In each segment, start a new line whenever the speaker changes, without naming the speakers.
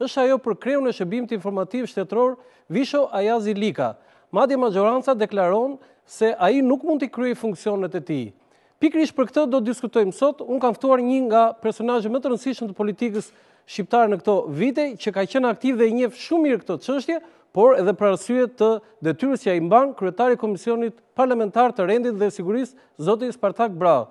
është ajo për kreun e Shërbimit Informativ Shtetëror, Visho Ajazi Lika. Madje maxhoranca deklaron se ai nuk mund t'i kryejë funksionet e tij. Pikërisht për këtë do të diskutojmë sot, unë kam ftuar një nga personazhet më të rëndësishëm të politikës shqiptare në këto vite, që ka qenë aktiv dhe i njeh shumë mirë këto çështje, por edhe për arsye të detyrës që ai mban kryetari i Komisionit Parlamentar të Rendit dhe Sigurisë, zoti Spartak
Braho.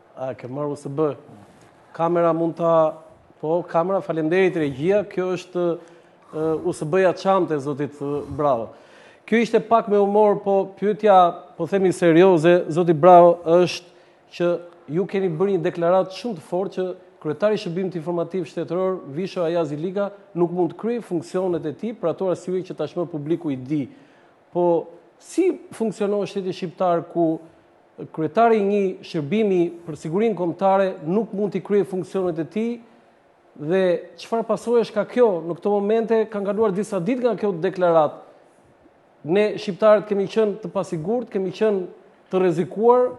A, ke marrë USB? Kamera mund ta po kamera faleminderit regjia, kjo është USB-ja çantë e zotit Braho. Kjo ishte pak me humor, po pyetja po themi serioze, zoti Braho, është që ju keni bërë një deklaratë shumë të fortë që kryetari i shërbimit informativ shtetëror Visho Ajazi Lika nuk mund të kryejë funksionet e tij për ato arsye që tashmë publiku i di. Po si funksionon shteti shqiptar ku Kryetari i një shërbimi për sigurinë kombëtare nuk mund t'i kryejë funksionet e tij dhe çfarë pasojesh ka kjo në këto momente, kanë kaluar disa ditë nga kjo deklaratë. Ne shqiptarët kemi qenë të pasigurt, kemi qenë të rrezikuar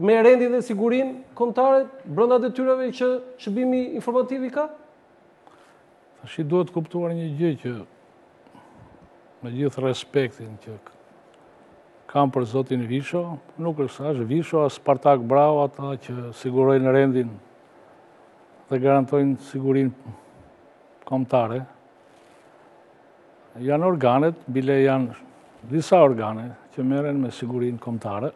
me rendin dhe sigurinë kombëtare brenda detyrave që shërbimi informativ i ka?
Tashi duhet kuptuar një gjë që me gjithë respektin që kam për zotin Visho, nuk është as Visho, as Spartak Braho ata që sigurojnë rendin dhe garantojnë sigurinë kombëtare. Janë organet, bile janë disa organe që merren me sigurinë kombëtare.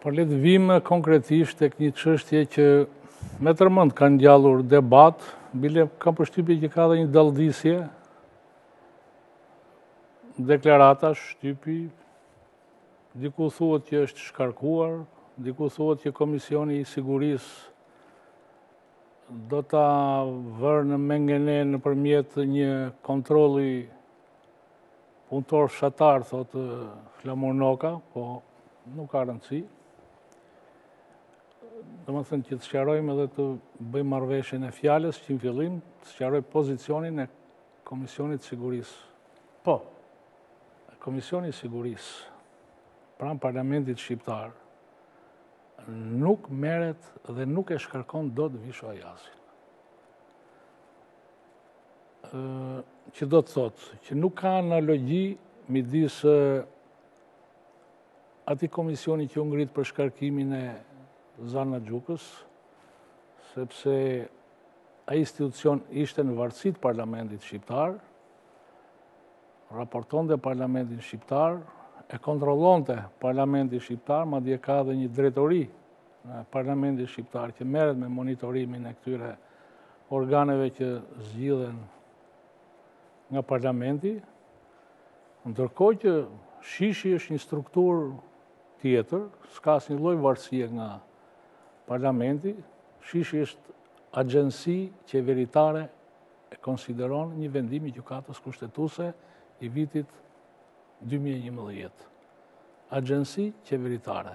Por le të vijmë konkretisht tek një çështje që me tërë mend ka ngjallur debat, bile kam përshtypje që ka dhe një dalldisje, deklarata, shtypi, diku thuhet që është shkarkuar, diku thuhet që Komisioni i Sigurisë do ta vërë në mengene nëpërmjet një kontrolli punëtor-fshatar, thotë Flamur Noka, po nuk ka rëndësi. Domethënë që të sqarojmë edhe të bëjmë marrëveshjen e fjalës, që në fillim të sqarojmë pozicionin e Komisionit të Sigurisë.
Po,
Komisioni i Sigurisë, pranë Parlamentit Shqiptar, nuk merret dhe nuk e shkarkon dot Visho Ajazin. që do të thotë që nuk ka analogji midis atij komisioni që u ngrit për shkarkimin e Zana Xhukës, sepse ai institucion ishte në varësi të parlamentit shqiptar, raportonte në parlamentin shqiptar, e kontrollonte parlamenti shqiptar, madje ka dhe një drejtori në parlamentin shqiptar që merret me monitorimin e këtyre organeve që zgjidhen nga parlamenti, ndërkohë që shishi është një strukturë tjetër, s'ka asnjë lloj varësie nga parlamenti, shishi është agjensi qeveritare e konsideron një vendim i Gjykatës Kushtetuse i vitit 2011. Agjensi qeveritare,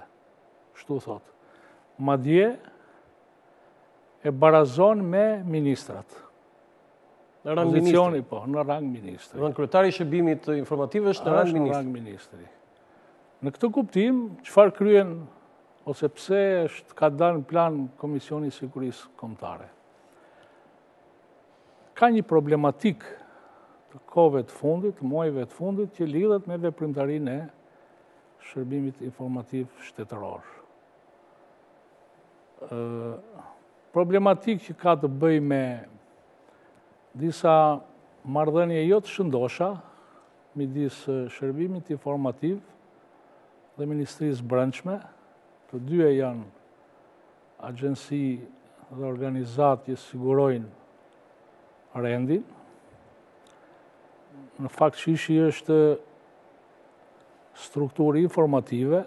shtu thotë. Madje, e barazon me ministrat.
Në rang ministri?
Po, në rang ministri.
Në kryetari i shërbimit informativ është në rang ministri?
Në rang ministri. Në këtë kuptim, çfarë kryen, ose pse është ka dalë në plan Komisioni i Sigurisë Kombëtare? Ka një problematikë të kohëve të fundit, të muajve të fundit, që lidhet me veprimtarinë e shërbimit informativ shtetëror. problematikë që ka të bëjë me disa marrëdhënie jo të shëndosha, midis shërbimit informativ dhe Ministrisë së Brendshme, të dyja janë agjensi dhe organizata që sigurojnë rendin. Në fakt shishi është strukturë informative,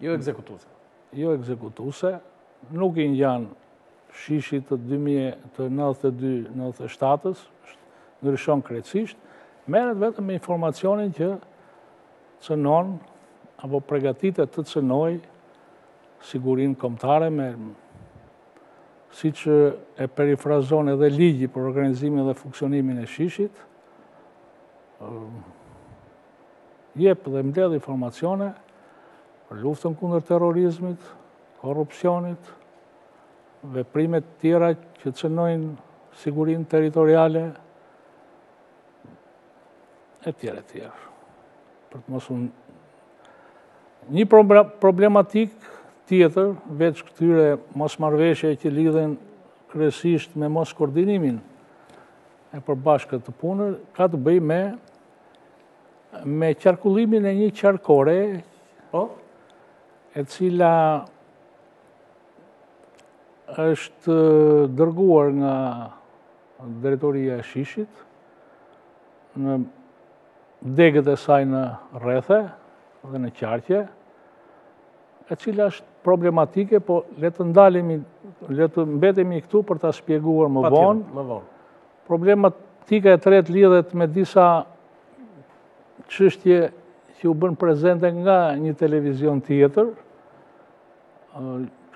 jo ekzekutuse,
jo ekzekutuse, nuk i ngjan shishit të 2000, 92-97-ës, ndryshon krejtësisht, merret vetëm me informacionin që cënon apo pregatitet të cënojë sigurinë kombëtare me, siç e perifrazon edhe ligji për organizimin dhe funksionimin e shishit, jep dhe mbledh informacione për luftën kundër terrorizmit, korrupsionit, veprime të tjera që cënojnë sigurinë territoriale, e tjerë e tjerë. Për të mos u... Një problematikë tjetër, veç këtyre mosmarrëveshje që lidhen kryesisht me moskoordinimin e përbashkët të punës, ka të bëjë me me qarkullimin e një qarkore po? e cila është dërguar nga drejtoria e shishit në degët e saj në rrethe dhe në qarqe, e cila është problematike, po le të ndalemi, le të mbetemi këtu për ta shpjeguar më vonë. Më vonë. Problematika e tretë lidhet me disa çështje që u bënë prezente nga një televizion tjetër,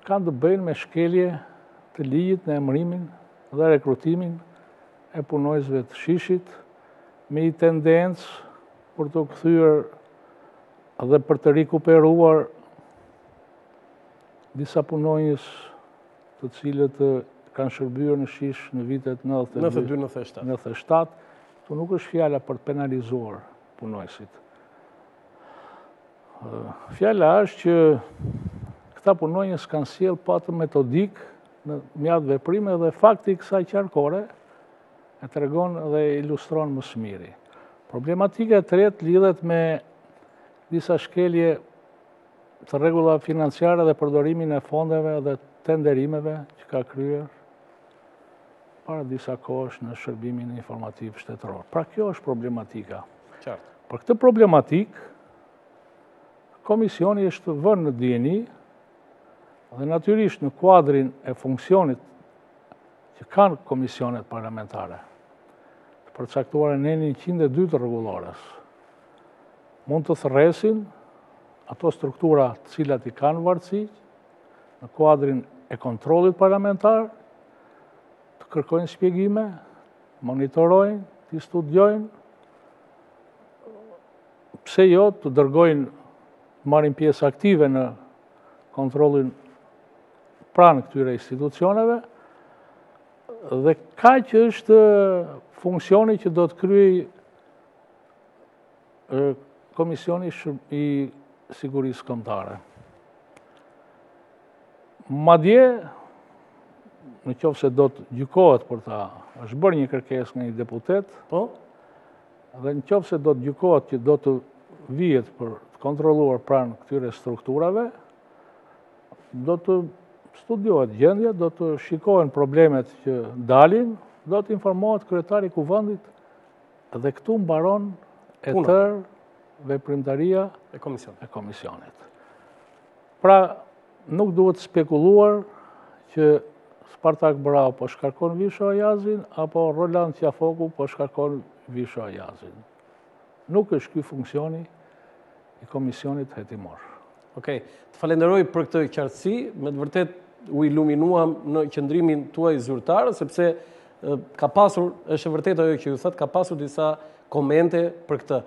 kanë të bëjnë me shkelje të ligjit në emërimin dhe rekrutimin e punonjësve të shishit, me një tendencë për të kthyer Dhe për të rikuperuar disa punonjës të cilët kanë shërbyer në shish në vitet 92-97, këtu nuk është fjala për të penalizuar punonjësit. Fjala është që këta punonjës kanë sjellë po atë metodikë në mjaft veprime dhe fakti i kësaj qarkore e tregon dhe e ilustron më së miri. Problematika e tretë lidhet me disa shkelje të rregullave financiare dhe përdorimin e fondeve dhe tenderimeve që ka kryer para disa kohësh në shërbimin informativ shtetëror. Pra kjo është problematika. Qartë. Për këtë problematikë, komisioni është vënë në dijeni dhe natyrisht në kuadrin e funksionit që kanë komisionet parlamentare, të përcaktuara në nenin 102 të rregullores, mund të thërresin ato struktura të cilat i kanë në vartësi në kuadrin e kontrollit parlamentar, të kërkojnë shpjegime, të monitorojnë, të studiojnë, pse jo të dërgojnë, të marrin pjesë aktive në kontrollin pranë këtyre institucioneve, dhe kaq është funksioni që do të kryejë Komisioni i Sigurisë Kombëtare. Madje, në qoftë se do të gjykohet për ta, është bërë një kërkesë nga një deputet, po? dhe në qoftë se do të gjykohet që do të vihet për të kontrolluar pranë këtyre strukturave, Do të studiohet gjendja, do të shikohen problemet që dalin, do të informohet kryetari i kuvendit dhe këtu mbaron e tërë veprimtaria
e
komisionit. E komisionit. Pra, nuk duhet spekuluar që Spartak Braho po shkarkon Visho Ajazin, apo Roland Qafoku po shkarkon Visho Ajazin. Nuk është ky funksioni i komisionit hetimor.
Okej, të falenderoj për këtë qartësi, me të vërtetë u iluminuam në qëndrimin tuaj zyrtar, sepse ka pasur, është e vërtetë ajo që ju thatë, ka pasur disa komente për këtë.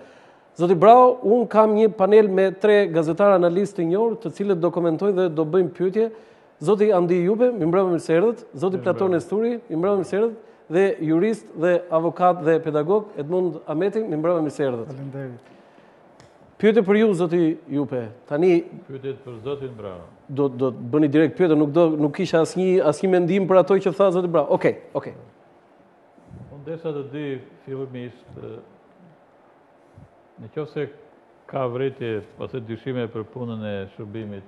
Zoti Braho, unë kam një panel me tre gazetarë analistë të njohur, të cilët do komentojnë dhe do bëjnë pyetje, Zoti Andi Jupe, mirëmbrëma, mirë se erdhët, zoti Plator Nesturi, mirëmbrëma, mirë se erdhët, dhe jurist dhe avokat dhe pedagog, Edmund Ameti, mirëmbrëma, mirë se erdhët.
Faleminderit.
Pyetja për ju, zoti Jupe, tani...
Pyetja për zotin Braho.
Do të bëni direkt pyetje, nuk, do, nuk kisha asnjë, asnjë mendim për ato që tha zoti Braho. Okej, okay, okej. Okay.
Unë desha të di fillimisht, në qoftë se ka vërejtje, ose dyshime për punën e shërbimit,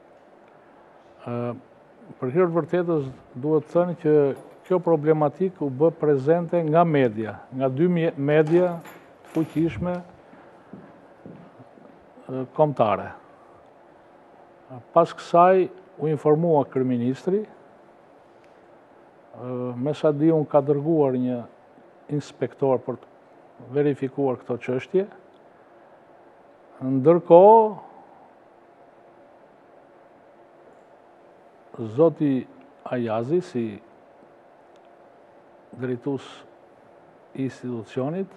Për
hirë të vërtetës duhet thënë që kjo problematikë u bë prezente nga media, nga dy media të fuqishme kombëtare. Pas kësaj u informua kryeministri, me sa di unë ka dërguar një inspektor për të verifikuar këto çështje, ndërkohë Zoti Ajazi si drejtues i institucionit,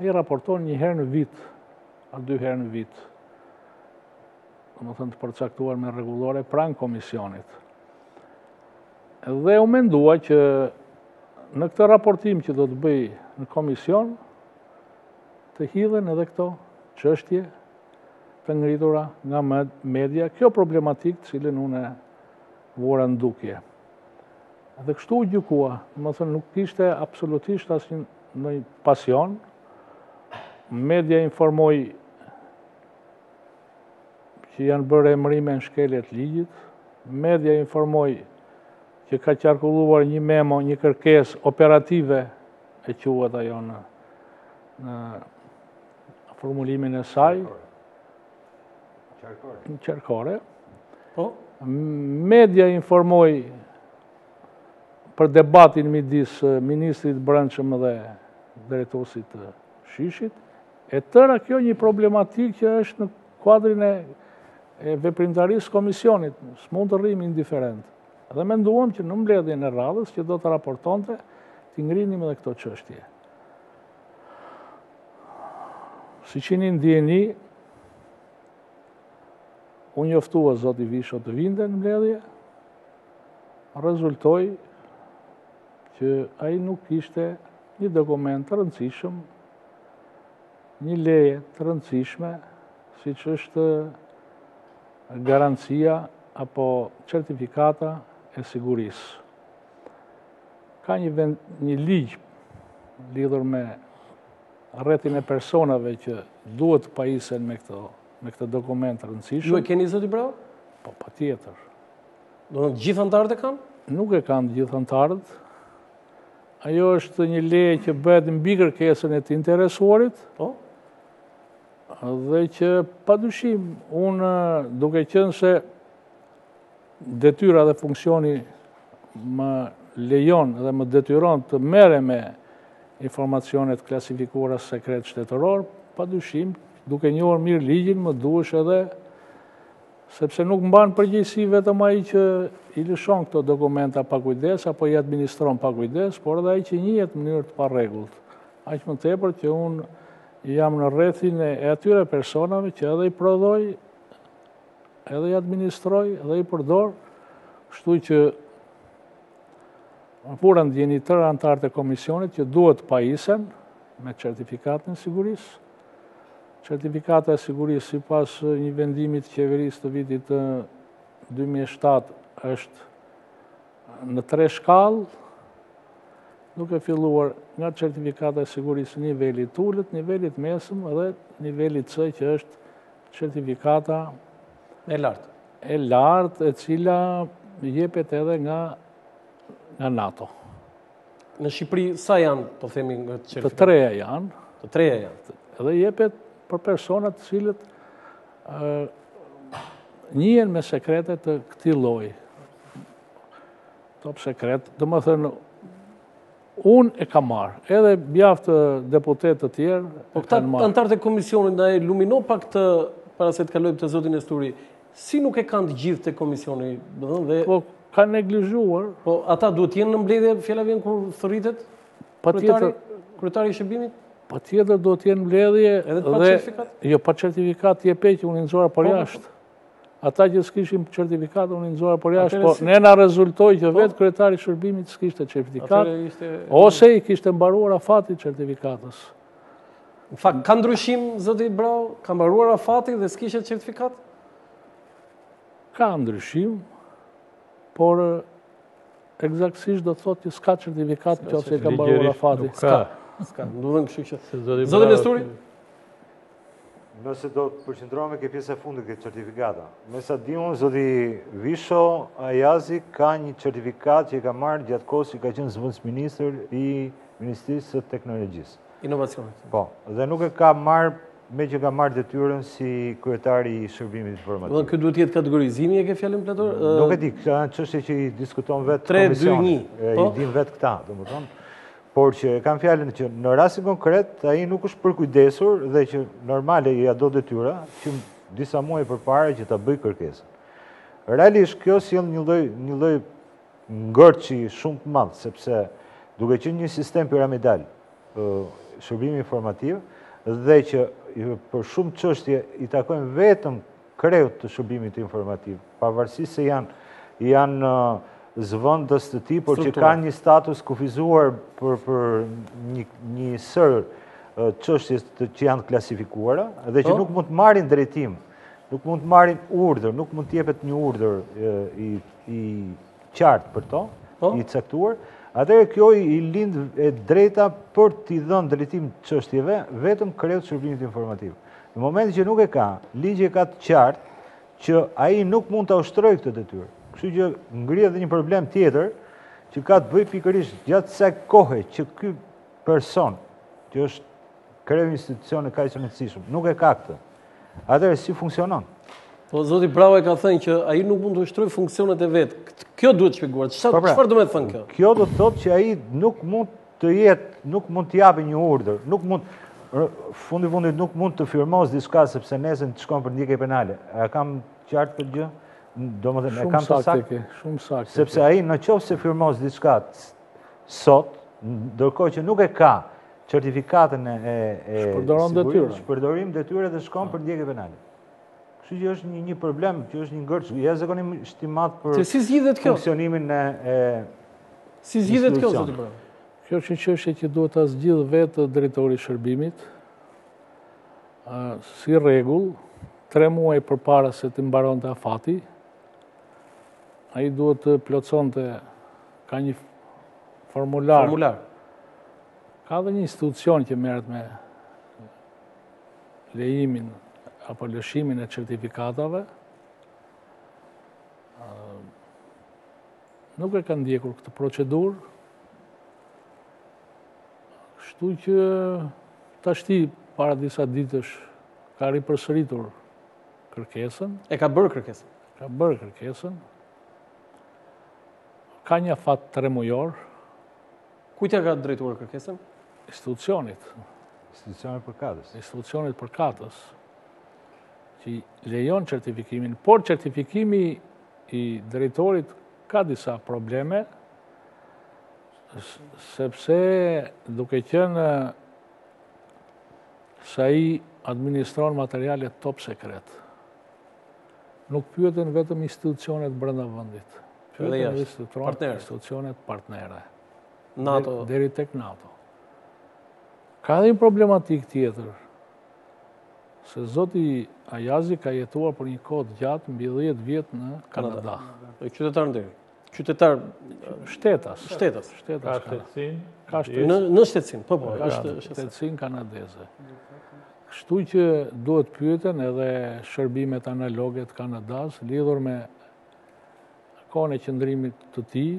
ai raporton një herë në vit, a dy herë në vit, domethënë të përcaktuar me rregullore pranë komisionit. Dhe u mendua që në këtë raportim që do të bëjë në komision, të hidhen edhe këto çështje të ngritura nga media, kjo problematikë të cilën unë e vura në dukje. Dhe kështu u gjykua, domethënë nuk kishte absolutisht asnjë pasion, media informoi që janë bërë emërime në shkelje të ligjit, media informoi që ka qarkulluar një memo, një kërkesë operative e quhet ajo në formulimin e saj në qarkore. Po? Media informoi për debatin midis ministrit të brendshëm dhe drejtorit të SHISH-it, e tëra kjo një problematikë që është në kuadrin e veprimtarisë së komisionit, s'mund të rrimë indiferentë. Dhe menduam që në mbledhjen e radhës që do të raportonte, t'i ngrinim edhe këto çështje. Siç jeni në dijeni, u njoftua Zoti Visho të vinte në mbledhje, rezultoi që ai nuk kishte një dokument të rëndësishëm, një leje të rëndësishme, siç është garancia apo certifikata e sigurisë. Ka një vend, një ligj lidhur me rrethin e personave që duhet të pajisen me këto, me këtë dokument të rëndësishëm.
Ju e keni zoti Braho?
Po, patjetër.
Po të gjithë anëtarët e kanë?
Nuk e kanë të gjithë anëtarët. Ajo është një leje që bëhet mbi kërkesën e të interesuarit. Po? Dhe që, pa dyshim, unë duke qenë se Detyra dhe funksioni më lejon dhe më detyron të merrem me informacione të klasifikuara sekret shtetëror, pa dyshim, duke njohur mirë ligjin, më duesh edhe, sepse nuk mban përgjegjësi vetëm ai që i lëshon këto dokumenta pa kujdes, apo i administron pa kujdes, por edhe ai që njihet në mënyrë të parregullt. Aq më tepër që unë jam në rrethin e atyre personave që edhe i prodhoj Edhe i administroj dhe i përdor, kështu që unë i vura në dijeni tërë anëtarët e komisionit që duhet të pajisen me certifikatën e sigurisë. Certifikata e sigurisë sipas një vendimi të qeverisë të vitit 2007 është në tre shkallë, duke filluar nga certifikata e sigurisë nivelit të ulët, nivelit të mesëm dhe nivelit C që është Certifikata
e lartë.
E lartë e cila jepet edhe nga nga NATO.
Në Shqipëri sa janë, po themi, nga certifikata?
Të trija janë.
Të trija janë.
Edhe jepet për persona të cilët njihen me sekrete të këtij lloji. Top sekret, domethënë, Unë e kam marrë, edhe mjaft deputetë të tjerë e kanë marrë.
Po këta anëtarët e komisionit, na ilumino pak ti, para se të kalojmë te zoti Nesturi, si nuk e kanë të gjithë të komisioni, dhe...
Po, kanë neglizhuar.
Po, ata duhet jenë në mbledhje, fjala vjen kur thërritet? Patjetër... Kryetari i shërbimit?
Patjetër duhet jenë në mbledhje dhe...
Edhe pa certifikatë?
Jo, pa certifikatë, je peqë, unë i nxora për po, po, po. jashtë. Ata që s'kishim certifikatë unë i nxora për jashtë, po ne na rezultoi që po. vetë kryetari i shërbimit s'kishte certifikatë, ose i kishte mbaruar afati i certifikatës.
Në fakt, ka ndryshim, zoti Braho, ka mbaruar afati dhe s'kishte certifikatë?
Ka ndryshim, por ekzaktësisht do të thotë që s'ka certifikatë që ose i ka mbaruar afati.
S'ka, s'ka, ndodhin kështu që. Zoti Nesturi?
Nëse do të përqendrohemi ke pjesa e fundit te certifikata. Me sa di unë, zoti Visho Ajazi ka një certifikatë që e ka marrë gjatë kohës që ka qenë zëvendësministër i Ministrisë së Teknologjisë.
Inovacionit.
Po, dhe nuk e ka marrë meqë ka marrë detyrën si kryetari i shërbimit informativ.
Dhe këtu duhet jetë kategorizimi e ke fjalën plator?
Nuk e di, këto janë çështje që i diskuton vetë komisioni.
3, 2, 1.
I dinë vetë këta, domethënë. por që e kam fjalën që në rastin konkret, ai nuk është përkujdesur dhe që normale ia do detyra, që disa muaj përpara që ta bëjë kërkesën. Realisht, kjo sjell një lloj ngërçi shumë të madhë, sepse duke qenë një sistem piramidal, shërbimi informativ, dhe që për shumë çështje i takojnë vetëm kreut të shërbimit informativ, pavarësisht se janë janë zëvendës të tij, por që kanë një status të kufizuar për një sërë çështjesh që janë të klasifikuara, dhe që
po.
nuk mund të marrin drejtim, nuk mund të marrin urdhër, nuk mund të jepet një urdhër i qartë për to,
po.
i caktuar, atëherë kjo i lind e drejta për t'i dhënë drejtim çështjeve, vetëm kreut të shërbimit informativ. Në momentin që nuk e ka, ligji e ka të qartë që ai nuk mund ta ushtrojë këtë detyrë. Kështu që ngrihet edhe një problem tjetër që ka të bëjë pikërisht gjatë kësaj kohe që ky person që është kreu i një institucioni kaq të rëndësishëm, nuk e ka këtë. Atëherë si funksionon?
Po zoti Braho e ka thënë që ai nuk mund të ushtrojë funksionet e vet. Kjo duhet shpjeguar. Çfarë
po pra,
çfarë do të thotë kjo?
Kjo do të thotë që ai nuk mund të jetë, nuk mund të japë një urdhër, nuk mund, fundi i fundit nuk mund të firmosë diçka, sepse nesër shkon për ndjekje penale. E kam të qartë këtë gjë? Domethënë e kam të
saktë? Shumë saktë.
Sepse ai në qoftë se firmos diçka sot, ndërkohë që nuk e ka certifikatën e... Shpërdorim
detyre.
Shpërdorim detyre dhe shkon për ndjekje penale. Kështu që është një problem, që është një ngërç, jashtëzakonisht i madh për funksionimin e institucionit.
Si zgjidhet kjo, zotë bërë?
Kjo është një çështje që duhet ta zgjidhë vetë drejtori i shërbimit, si rregull, tre muaj përpara se t'i mbaronte afati, ai duhet të plotësonte, ka një formular.
Formular.
Ka dhe një institucion që merret me lejimin apo lëshimin e certifikatave, nuk e ka ndjekur këtë procedurë, kështu që tashti para disa ditësh ka ripërsëritur kërkesën.
E ka bërë kërkesën?
Ka bërë kërkesën. Ka një afat tremujor,
Kujt ia ka drejtuar kërkesën?
Institucionit.
Institucionit përkatës.
Institucionit përkatës që lejon certifikimin, por certifikimi i drejtorit ka disa probleme, sepse duke qenë se ai administron materiale top sekret, Nuk pyeten vetëm institucionet brenda vendit. Pyeten institucionet partnere.
NATO.
Deri tek NATO. Ka edhe një problematikë tjetër, se zoti Ajazi ka jetuar për një kohë të gjatë mbi 10 vjet në Kanada.
Është qytetar nderi. Qytetar
shtetas.
Shtetas.
Shtetas. Ka
shtetësinë.
Ka shtetësinë. Nënshtetësinë, po po.
Ka shtetësinë kanadeze. Kështu që duhet pyeten edhe shërbimet analoge të Kanadasë lidhur me kohën e qëndrimit të tij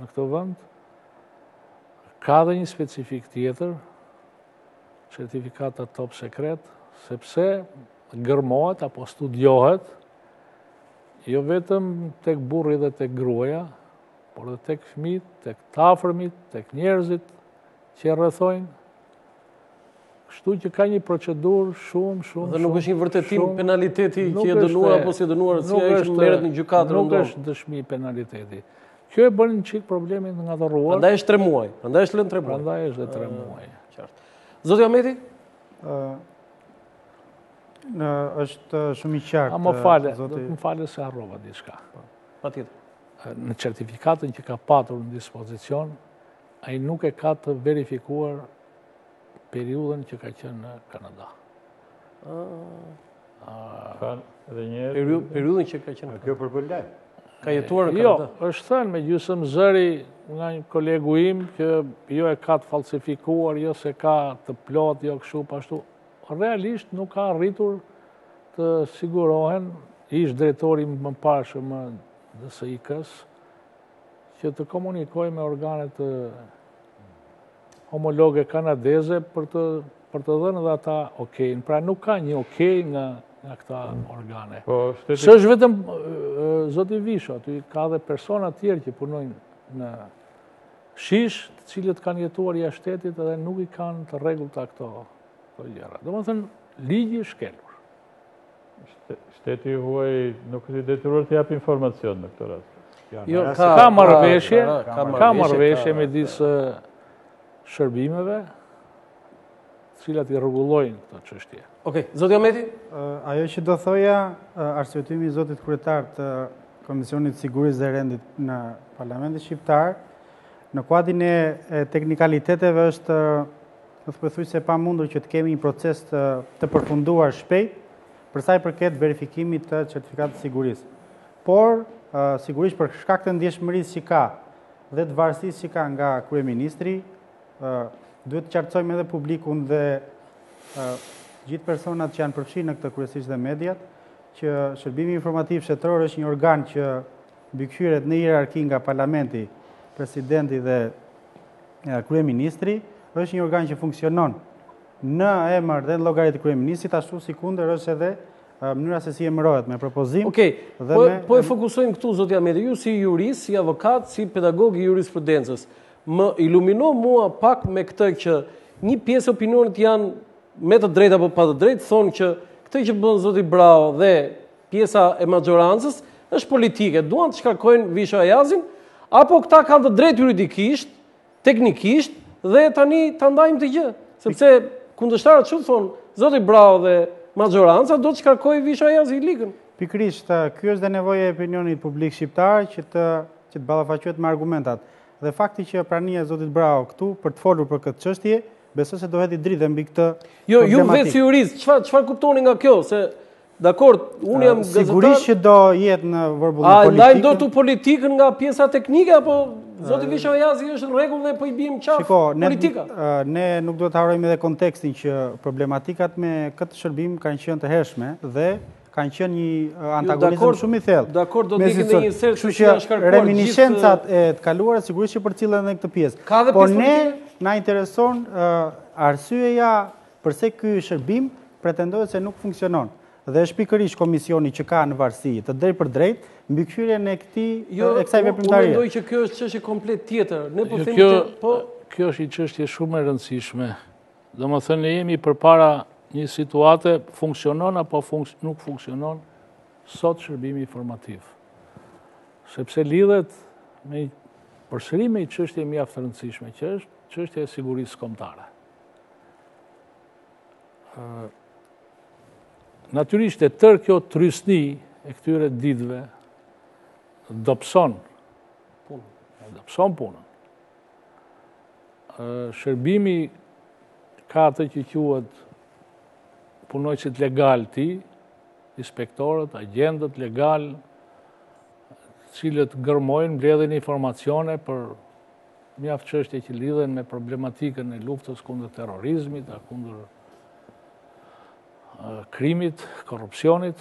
në këtë vend, ka dhe një specifikë tjetër, certifikata top sekret, sepse gërmohet apo studiohet Jo vetëm tek burri dhe tek gruaja, por dhe tek fëmijët, tek të afërmit, tek njerëzit që e rrethojnë. Kështu që ka një procedurë shumë, shumë,
Dhe nuk është një vërtetim penaliteti që
je
dënuar, apo s'je dënuar,
siç
merret në gjykatë rëndom.
Nuk është dëshmi penaliteti. Kjo e bën një çikë problemin të ngatërruar.
Andaj është tre muaj. Andaj është lënë tre muaj.
Andaj është dhe tre muaj.
Zoti
Ameti? është shumë i qartë.
A më fale, do të më fale se harrova diçka.
Po, patjetër.
Në certifikatën që ka patur në dispozicion, ai nuk e ka të verifikuar periudhën që ka qenë në Kanada.
Periudhën që ka qenë në Kanada.
Kjo për përlej.
Ka jetuar në
jo,
Kanada.
Jo, është thënë me gjysëm zëri nga një kolegu im, që jo e ka të falsifikuar, jo s'e ka të plotë, jo kështu apo ashtu. Realisht nuk ka arritur të sigurojë ish-drejtori i mëparshëm i DSIK-së që të komunikojë me organet homologe kanadeze për të për të dhënë dhe ata okejnë. Pra nuk ka një okej nga nga këta organe. Po, shteti... S'është vetëm Zoti Visho, aty ka dhe persona tjerë që punojnë në SHISH, të cilët kanë jetuar jashtë shtetit dhe nuk i kanë të rregullta këto këto gjëra. Domethënë, ligji është shkelur.
Shteti i huaj nuk është i detyruar të japë informacion në këtë rast.
Jo, ka marrëveshje, ka marrëveshje midis shërbimeve, cilat i rregullojnë këto çështje.
Okej, okej. Zoti Hameti?
Ajo që do thoja, arsyetimi i zotit kryetar të Komisionit të Sigurisë dhe Rendit në Parlamentin Shqiptar, në kuadrin e teknikaliteteve është pothuajse e pamundur që të kemi një proces të, të përfunduar shpejt për sa i përket verifikimit të certifikatës së sigurisë. Por sigurisht për shkak të ndjeshmërisë që ka dhe të varësisë që ka nga kryeministri, Duhet të qartësojmë edhe publikun dhe gjithë personat që janë përfshirë në këtë kryesisht dhe mediat, që shërbimi informativ shtetëror është një organ që mbikëqyret në hierarki nga parlamenti, presidenti dhe kryeministri, është një organ që funksionon në emër dhe llogari të kryeministrit, ashtu sikundër është edhe mënyra se si emërohet me propozim.
Okej, po, po e fokusojmë këtu, zoti Hameti, ju si jurist, si avokat, si pedagog i jurisprudencës. Më ilumino mua pak me këtë që një pjesë e opinionit janë me të drejtë apo pa të drejtë thonë që këtë që bën zoti Braho dhe pjesa e maxhorancës është politike, duan të shkarkojnë Visho Ajazin apo këta kanë të drejtë juridikisht, teknikisht dhe tani ta ndajmë këtë gjë, sepse kundërshtarët shumë thonë zoti Braho dhe maxhoranca do të shkarkojë Visho Ajazi Likën.
Pikërisht, ky është dhe nevoja e opinionit publik shqiptar që të që të ballafaqohet me argumentat. Dhe fakti që prania e zotit Braho këtu për të folur për këtë çështje, besoj se do hedhi dritë dhe mbi këtë
jo, problematikë. Jo, ju vetë si jurist, çfarë çfarë kuptoni nga kjo se dakord, unë jam
gazetar. Sigurisht që do jetë në vërbullin
politikë. A ndajmë dot politikën nga pjesa teknike apo zoti Visho Ajazi është në rregull dhe po i bie në qafë Shiko,
ne, politika. Ne nuk duhet të harrojmë edhe kontekstin që problematikat me këtë shërbim kanë qenë të hershme dhe kanë qenë një jo, antagonizëm shumë i thellë.
Dakord, do të ikim në një sërë
që që është shkarkuar gjithë... Reminiscencat e të kaluara, sigurisht që përcillen dhe në këtë pjesë. Ka dhe Por ne, na intereson arsyeja përse ky shërbim pretendohet se nuk funksionon. Dhe është pikërisht komisioni që ka në varësi të drejtpërdrejtë mbikëqyrjen e këtij
jo, e kësaj veprimtarie. Jo, unë mendoj që kjo është çështje komplet tjetër. Ne po jo, themi që... Po-
kjo është një çështje shumë e rëndësishme Domethënë ne jemi përpara një situate, funksionon apo nuk funksionon sot shërbimi informativ. Sepse lidhet me përsëri me një çështje mjaft të rëndësishme, që është çështja e sigurisë kombëtare. Natyrisht e tërë kjo trysni e këtyre ditve dobëson, dobëson punën. shërbimi ka atë që quhet punonjësit legalë të tij, inspektorët, agjentët legalë, të cilët gërmojnë, mbledhin informacione për mjaft çështje që lidhen me problematikën e luftës kundër terrorizmit, a kundër krimit, korrupsionit,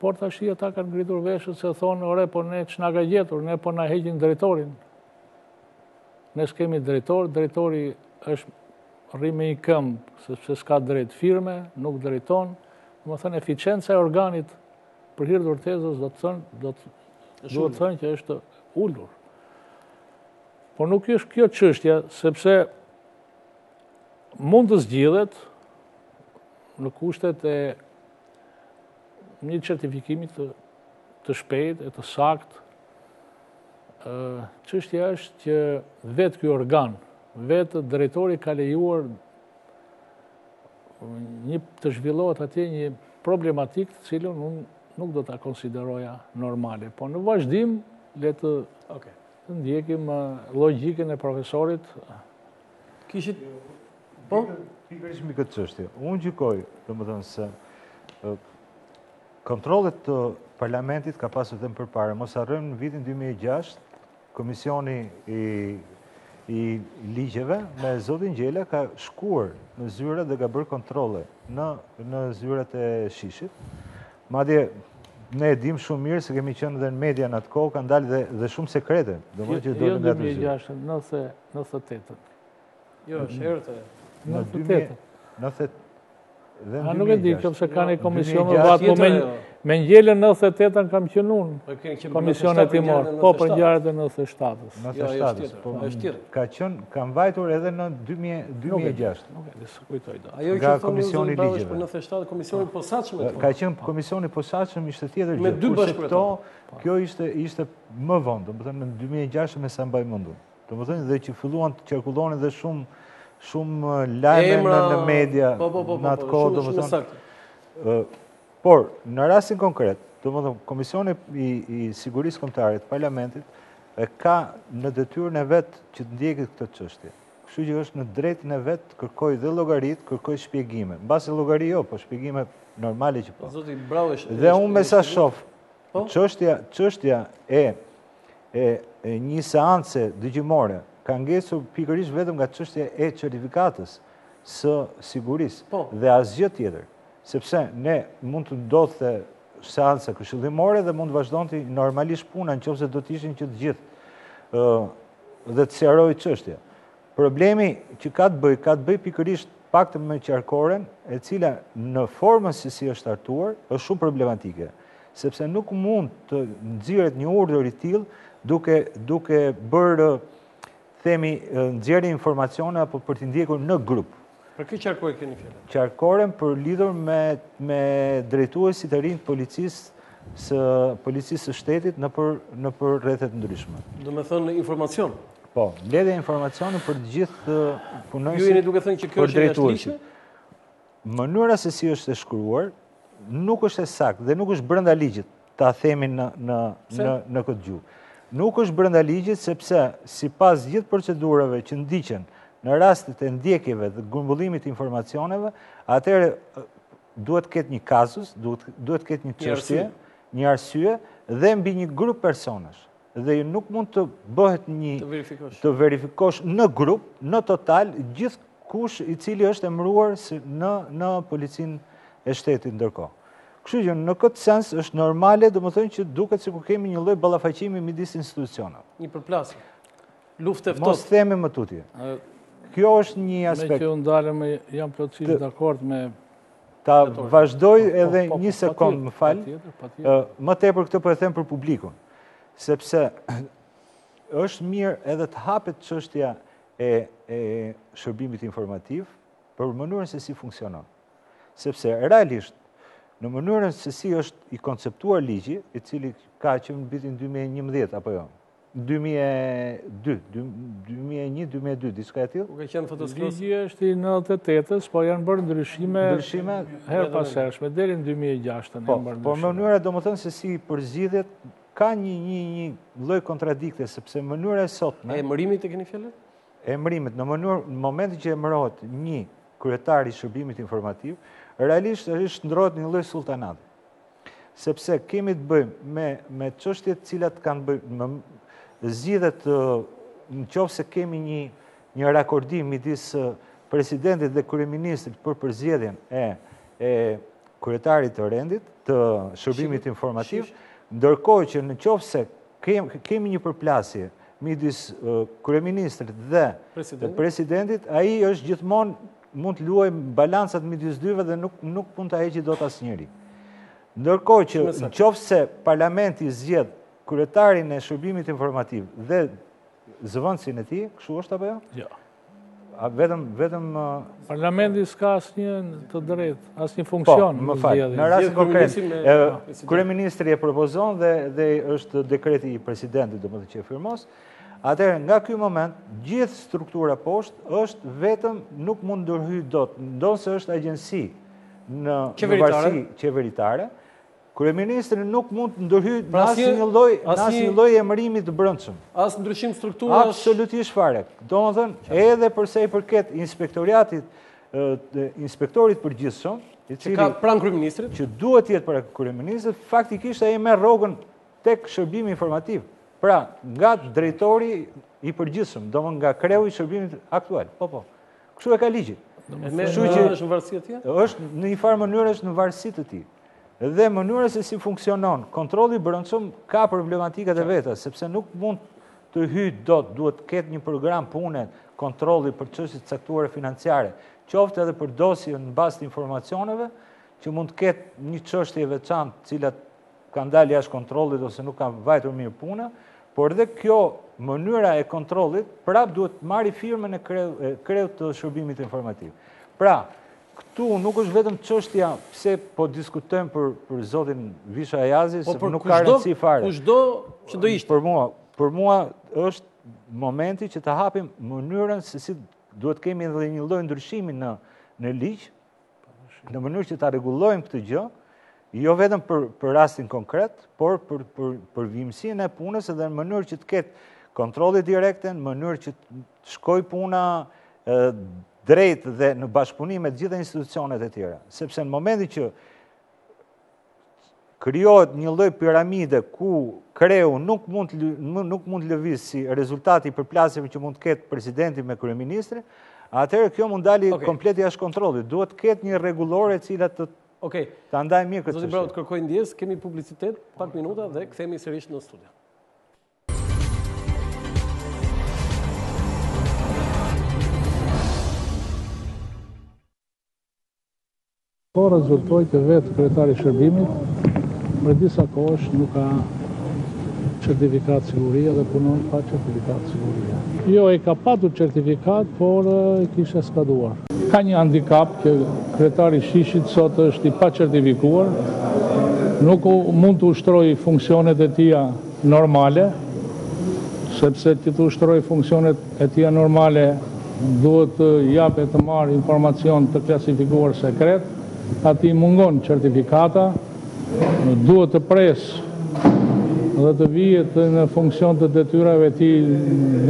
por tashti ata kanë ngritur veshët se thonë, ore, po ne ç'na ka gjetur, ne po na heqin drejtorin, Ne s'kemi drejtor, drejtori është rri me një këmbë, sepse s'ka të drejtë firme, nuk drejton, domethënë, eficienca e organit për hir të së vërtetës, duhet thënë, duhet thënë që është ulur. Por nuk është kjo çështja, sepse mund të zgjidhet në kushtet e një certifikimit të shpejtë e të saktë, Çështja është që vetë ky organ, vetë drejtori ka lejuar një të zhvillohet atje një problematikë të cilën unë nuk do ta konsideroja normale. Po në vazhdim, le të ndjekim logikën e profesorit.
Kishit...
Po? Pikërisht mbi këtë çështje. Unë gjykoj, domethënë se, Kontrolle të Parlamentit ka pasur dhe më përpara. Mos harrojmë në vitin dy mijë e gjashtë, Komisioni i i ligjeve me zotin Ngjela ka shkuar në zyra dhe ka bërë kontrolle në, në zyrat e SHISH-it. Madje ne e dimë shumë mirë se kemi qenë dhe në media në atë kohë, kanë dalë dhe, dhe shumë sekrete.
Do më që jo, dolën jo nga ato zyra. Jo 2006, 98.
Jo, është herë të
e. Në 2000, në se... A nuk e di, që përse ka një komision, po me Ngjelën në 98-ën kam qenë unë, komision hetimor, po për ngjarjet e 97-ës.
97-ës, po ka qenë, kam vajtur edhe në 2006.
Nuk e di, s'e kujtoj dot.
Ajo që të në zënë bërë është për 97-ën, komision i posaçëm e të
Ka qenë komision i posaçëm, ishte tjetër
gjë. Me dy bashkëkryetarë.
Kjo ishte më vonë, domethënë në 2006 me sa mbaj mend unë. Domethënë dhe që filluan të qarkullonin dhe shumë shumë lajme në, në media
po, po, po,
në atë kohë, domethënë. Por, në rastin konkret, domethënë, Komisioni i, i Sigurisë Kombëtare të Parlamentit, e ka në detyrën e vet që të ndjekë këtë çështje. Kështu që është në drejtën e vet të kërkojë dhe llogaritë, kërkojë shpjegime. Mbase llogari jo, po shpjegime normale që po. Zoti, bravo, është, dhe unë me sa shof, Po? Çështja, çështja e, e, e një seance dëgjimore ka ngecur pikërisht vetëm nga çështja e certifikatës së sigurisë po. dhe asgjë tjetër. Sepse ne mund të ndodhte seanca këshillimore dhe mund të vazhdonte normalisht puna në qoftë se do të ishin që të gjithë dhe të sqarohej çështja. Problemi që ka të bëjë, ka të bëjë pikërisht paktën me qarkoren, e cila në formën se si është hartuar, është shumë problematike, sepse nuk mund të nxirret një urdhër i tillë duke duke bërë themi nxjerrje informacione apo për t'i ndjekur në grup.
Për këtë qarkore e keni
fjalën? Qarkoren për lidhur me drejtuesit e rinj të policisë së policisë së shtetit nëpër rrethe të ndryshme.
Domethënë informacion?
Po, mbledhja e informacionit për të gjithë punonjësit.
Ju jeni duke thënë që kjo është e jashtëligjshme?
Mënyra se si është e shkruar, nuk është e saktë dhe nuk është brenda ligjit. ta themi në, në, në, në këtë gjuhë. Nuk është brenda ligjit sepse sipas gjithë procedurave që ndiqen në rastet e ndjekjeve dhe grumbullimit të informacioneve, atëherë duhet të ketë një kazus, duhet të ketë një çështje, një arsye, dhe mbi një grup personash. dhe nuk mund të bëhet një të verifikosh në grup, në total, gjithkush i cili është emruar në policinë e shtetit ndërkohë. Kështu që në këtë sens është normale domethënë që duket sikur kemi një lloj ballafaqimi midis institucioneve.
Një përplasje, luftë e ftohtë.
Mos themi më tutje. Kjo është një aspekt.
Meqë ndalëm, e jam plotësisht dakord me
Ta vazhdoj po, po, edhe po, një sekondë më fal, më tepër këtë po e them për publikun, sepse është mirë edhe të hapet çështja e shërbimit informativ për mënyrën se si funksionon. Sepse realisht, në mënyrën se si është i konceptuar ligji, i cili ka që në vitin 2011, apo jo, dy mijë e dy, dy mijë e një,
dy mijë e dy, diçka e tillë? Kur ka qenë Fatos Klosi?
Ligji është i nëntëdhjetë e tetës, po janë bërë ndryshime... Ndryshime? Herëpashershme, deri në dy
mijë e gjashtën, po, bërë ndryshime. Po, mënyra domethënë se si përzgjidhet, ka një një një lloj kontradikte, sepse mënyra e sotme...
E emërimit e keni fjalën?
Emërimit, në mënyrë, në momentin që emërohet një kryetar i shërbimit informativ, realisht shndërrohet një lloj sultanati. Sepse kemi të bëjmë me, me çështje të cilat kanë bëjmë, me zgjidhet në qofë se kemi një, një rakordim midis presidentit dhe kryeministrit për përzgjedhjen e, e kryetarit të rendit, të shërbimit informativ, ndërkohë që në qoftë se kemi një përplasje midis kryeministrit dhe presidentit, ai është gjithmonë mund të luajë balancat midis dyve dhe nuk nuk mund ta heqë dot asnjëri. Ndërkohë që në qoftë se parlamenti zgjedh kryetarin e shërbimit informativ dhe zëvendësin e tij, kështu është apo jo?
Jo.
A vetëm vetëm
parlamenti s'ka asnjë të drejtë, asnjë po, funksion.
Po, më fal. Në rastin konkret, kryeministri e propozon dhe dhe është dekreti i presidentit, domethënë që e firmos. Atëherë, nga ky moment, gjithë struktura poshtë është vetëm nuk mund të ndërhyjë dot, ndonëse është agjensi në varësi qeveritare, kryeministri nuk mund të ndërhyjë pra në asnjë lloj, në asnjë lloj emërimi të brendshëm.
As ndryshim
strukturash... Absolutisht fare. Domethënë, edhe për sa i përket inspektoriatit, inspektorit të përgjithshëm,
që ka pranë kryeministrit,
që duhet të jetë pranë kryeministrit, faktikisht ai merr rrogën Tek shërbimi informativ, pra nga drejtori i përgjithshëm, domethënë nga kreu i shërbimit aktual. Po, po. Kështu e ka ligji.
Kështu që është në varësi të tij?
Është në një farë mënyrë është në varësi të tij. Dhe mënyra se si funksionon kontrolli i brendshëm ka problematikat e veta, sepse nuk mund të hyjë dot, duhet të ketë një program pune kontrolli për çështje të caktuara financiare, qoftë edhe për dosje në bazë të informacioneve, që mund të ketë një çështje e veçantë, të cilat kanë dalë jashtë kontrollit ose nuk ka vajtur mirë puna, por dhe kjo mënyra e kontrollit prap duhet të marri firmën e kreut të shërbimit informativ. Pra, këtu nuk është vetëm çështja pse po diskutojmë për, për zotin Visho Ajazi,
po,
se nuk ka rëndësi fare.
Kushdo që do ishte?
Për mua, për mua është momenti që ta hapim mënyrën se si duhet të kemi edhe një lloj ndryshimi në, në ligj, në mënyrë që ta rregullojmë këtë gjë, jo vetëm për për rastin konkret, por për për për vijimësinë e punës edhe në mënyrë që të ketë kontrolle direkte, në mënyrë që të shkojë puna drejt dhe në bashkëpunim me të gjitha institucionet e tjera, sepse në momentin që krijohet një lloj piramide ku kreu nuk mund të nuk mund të lëvizë si rezultati i përplasjeve që mund të ketë presidenti me kryeministrin, atëherë kjo mund të dali okay. komplet jashtë kontrollit. Duhet të ketë një rregullore e cila të okay. ta ndajë mirë këtë
çështje. Zoti Braut kërkoj ndjesë, kemi publicitet pak minuta dhe kthehemi sërish në studio.
Po rezultoi që vetë kryetari i shërbimit prej disa kohësh nuk ka certifikatë sigurie dhe punon pa certifikatë sigurie. Jo, e ka patur certifikatë, por i kishte skaduar. Ka një handikap që kryetari i SHISH-it sot është i pacertifikuar, nuk mund të ushtrojë funksionet e tija normale, sepse që të ushtrojë funksionet E tija normale duhet të japë e të marrë informacion të klasifikuar sekret, atij mungon certifikata, duhet të presë dhe të vihet në funksion të detyrave të tij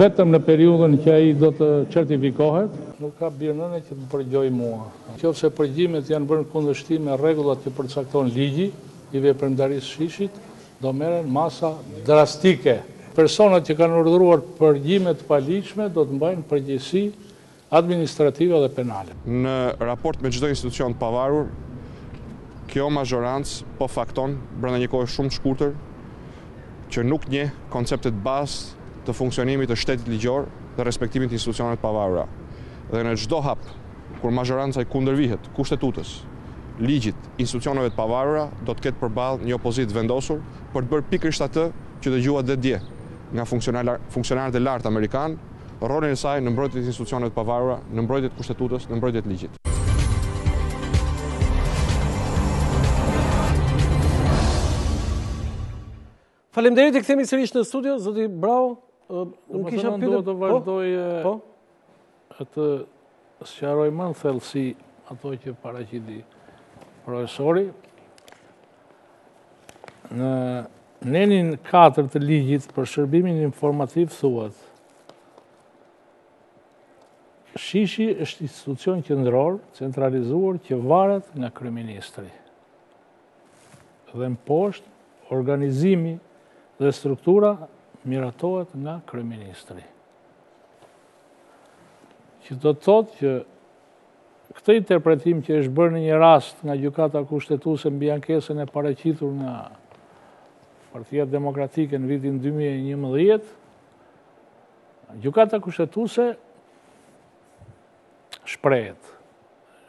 vetëm në periudhën që ai do të certifikohet. Nuk ka bir nëne që të përgjojë mua. Qoftë se përgjimet janë bërë në kundërshtim me rregullat që përcakton ligji i veprimtarisë së SHISH-it, Do merren masa drastike. Personat që kanë urdhëruar përgjime të paligjshme do të mbajnë përgjegjësi administrative dhe penale.
Në raport me çdo institucion të pavarur, kjo mazhorancë po fakton brenda një kohe shumë të shkurtër që nuk njeh konceptet bazë të funksionimit të shtetit ligjor dhe respektimit të institucioneve të pavarura. Dhe në çdo hap Kur mazhoranca i kundërvihet Kushtetutës, ligjit, institucioneve të pavarura, do të ketë përballë një opozitë të vendosur për të bërë pikërisht atë që dëgjuat dhe dje nga funksionarët e lartë amerikanë, rolin e saj në mbrojtje të institucioneve të pavarura, në mbrojtje të Kushtetutës, në mbrojtje të
ligjit. Faleminderit, rikthehemi sërish në studio, zoti Braho.
Unë kisha pyetur do të po, vazhdoj po. Ta sqaroj më në thellësi ato që paraqiti profesori. Në nenin 4 të ligjit për shërbimin informativ thuhet, SHISH-i është institucion qendror, i centralizuar, që varet nga kryeministri. dhe më poshtë organizimi dhe struktura miratohet nga kryeministri. Që do të thotë që këtë interpretim që është bërë në një rast nga Gjykata Kushtetuese mbi ankesën e paraqitur nga Partia Demokratike në vitin 2011, Gjykata Kushtetuese shprehet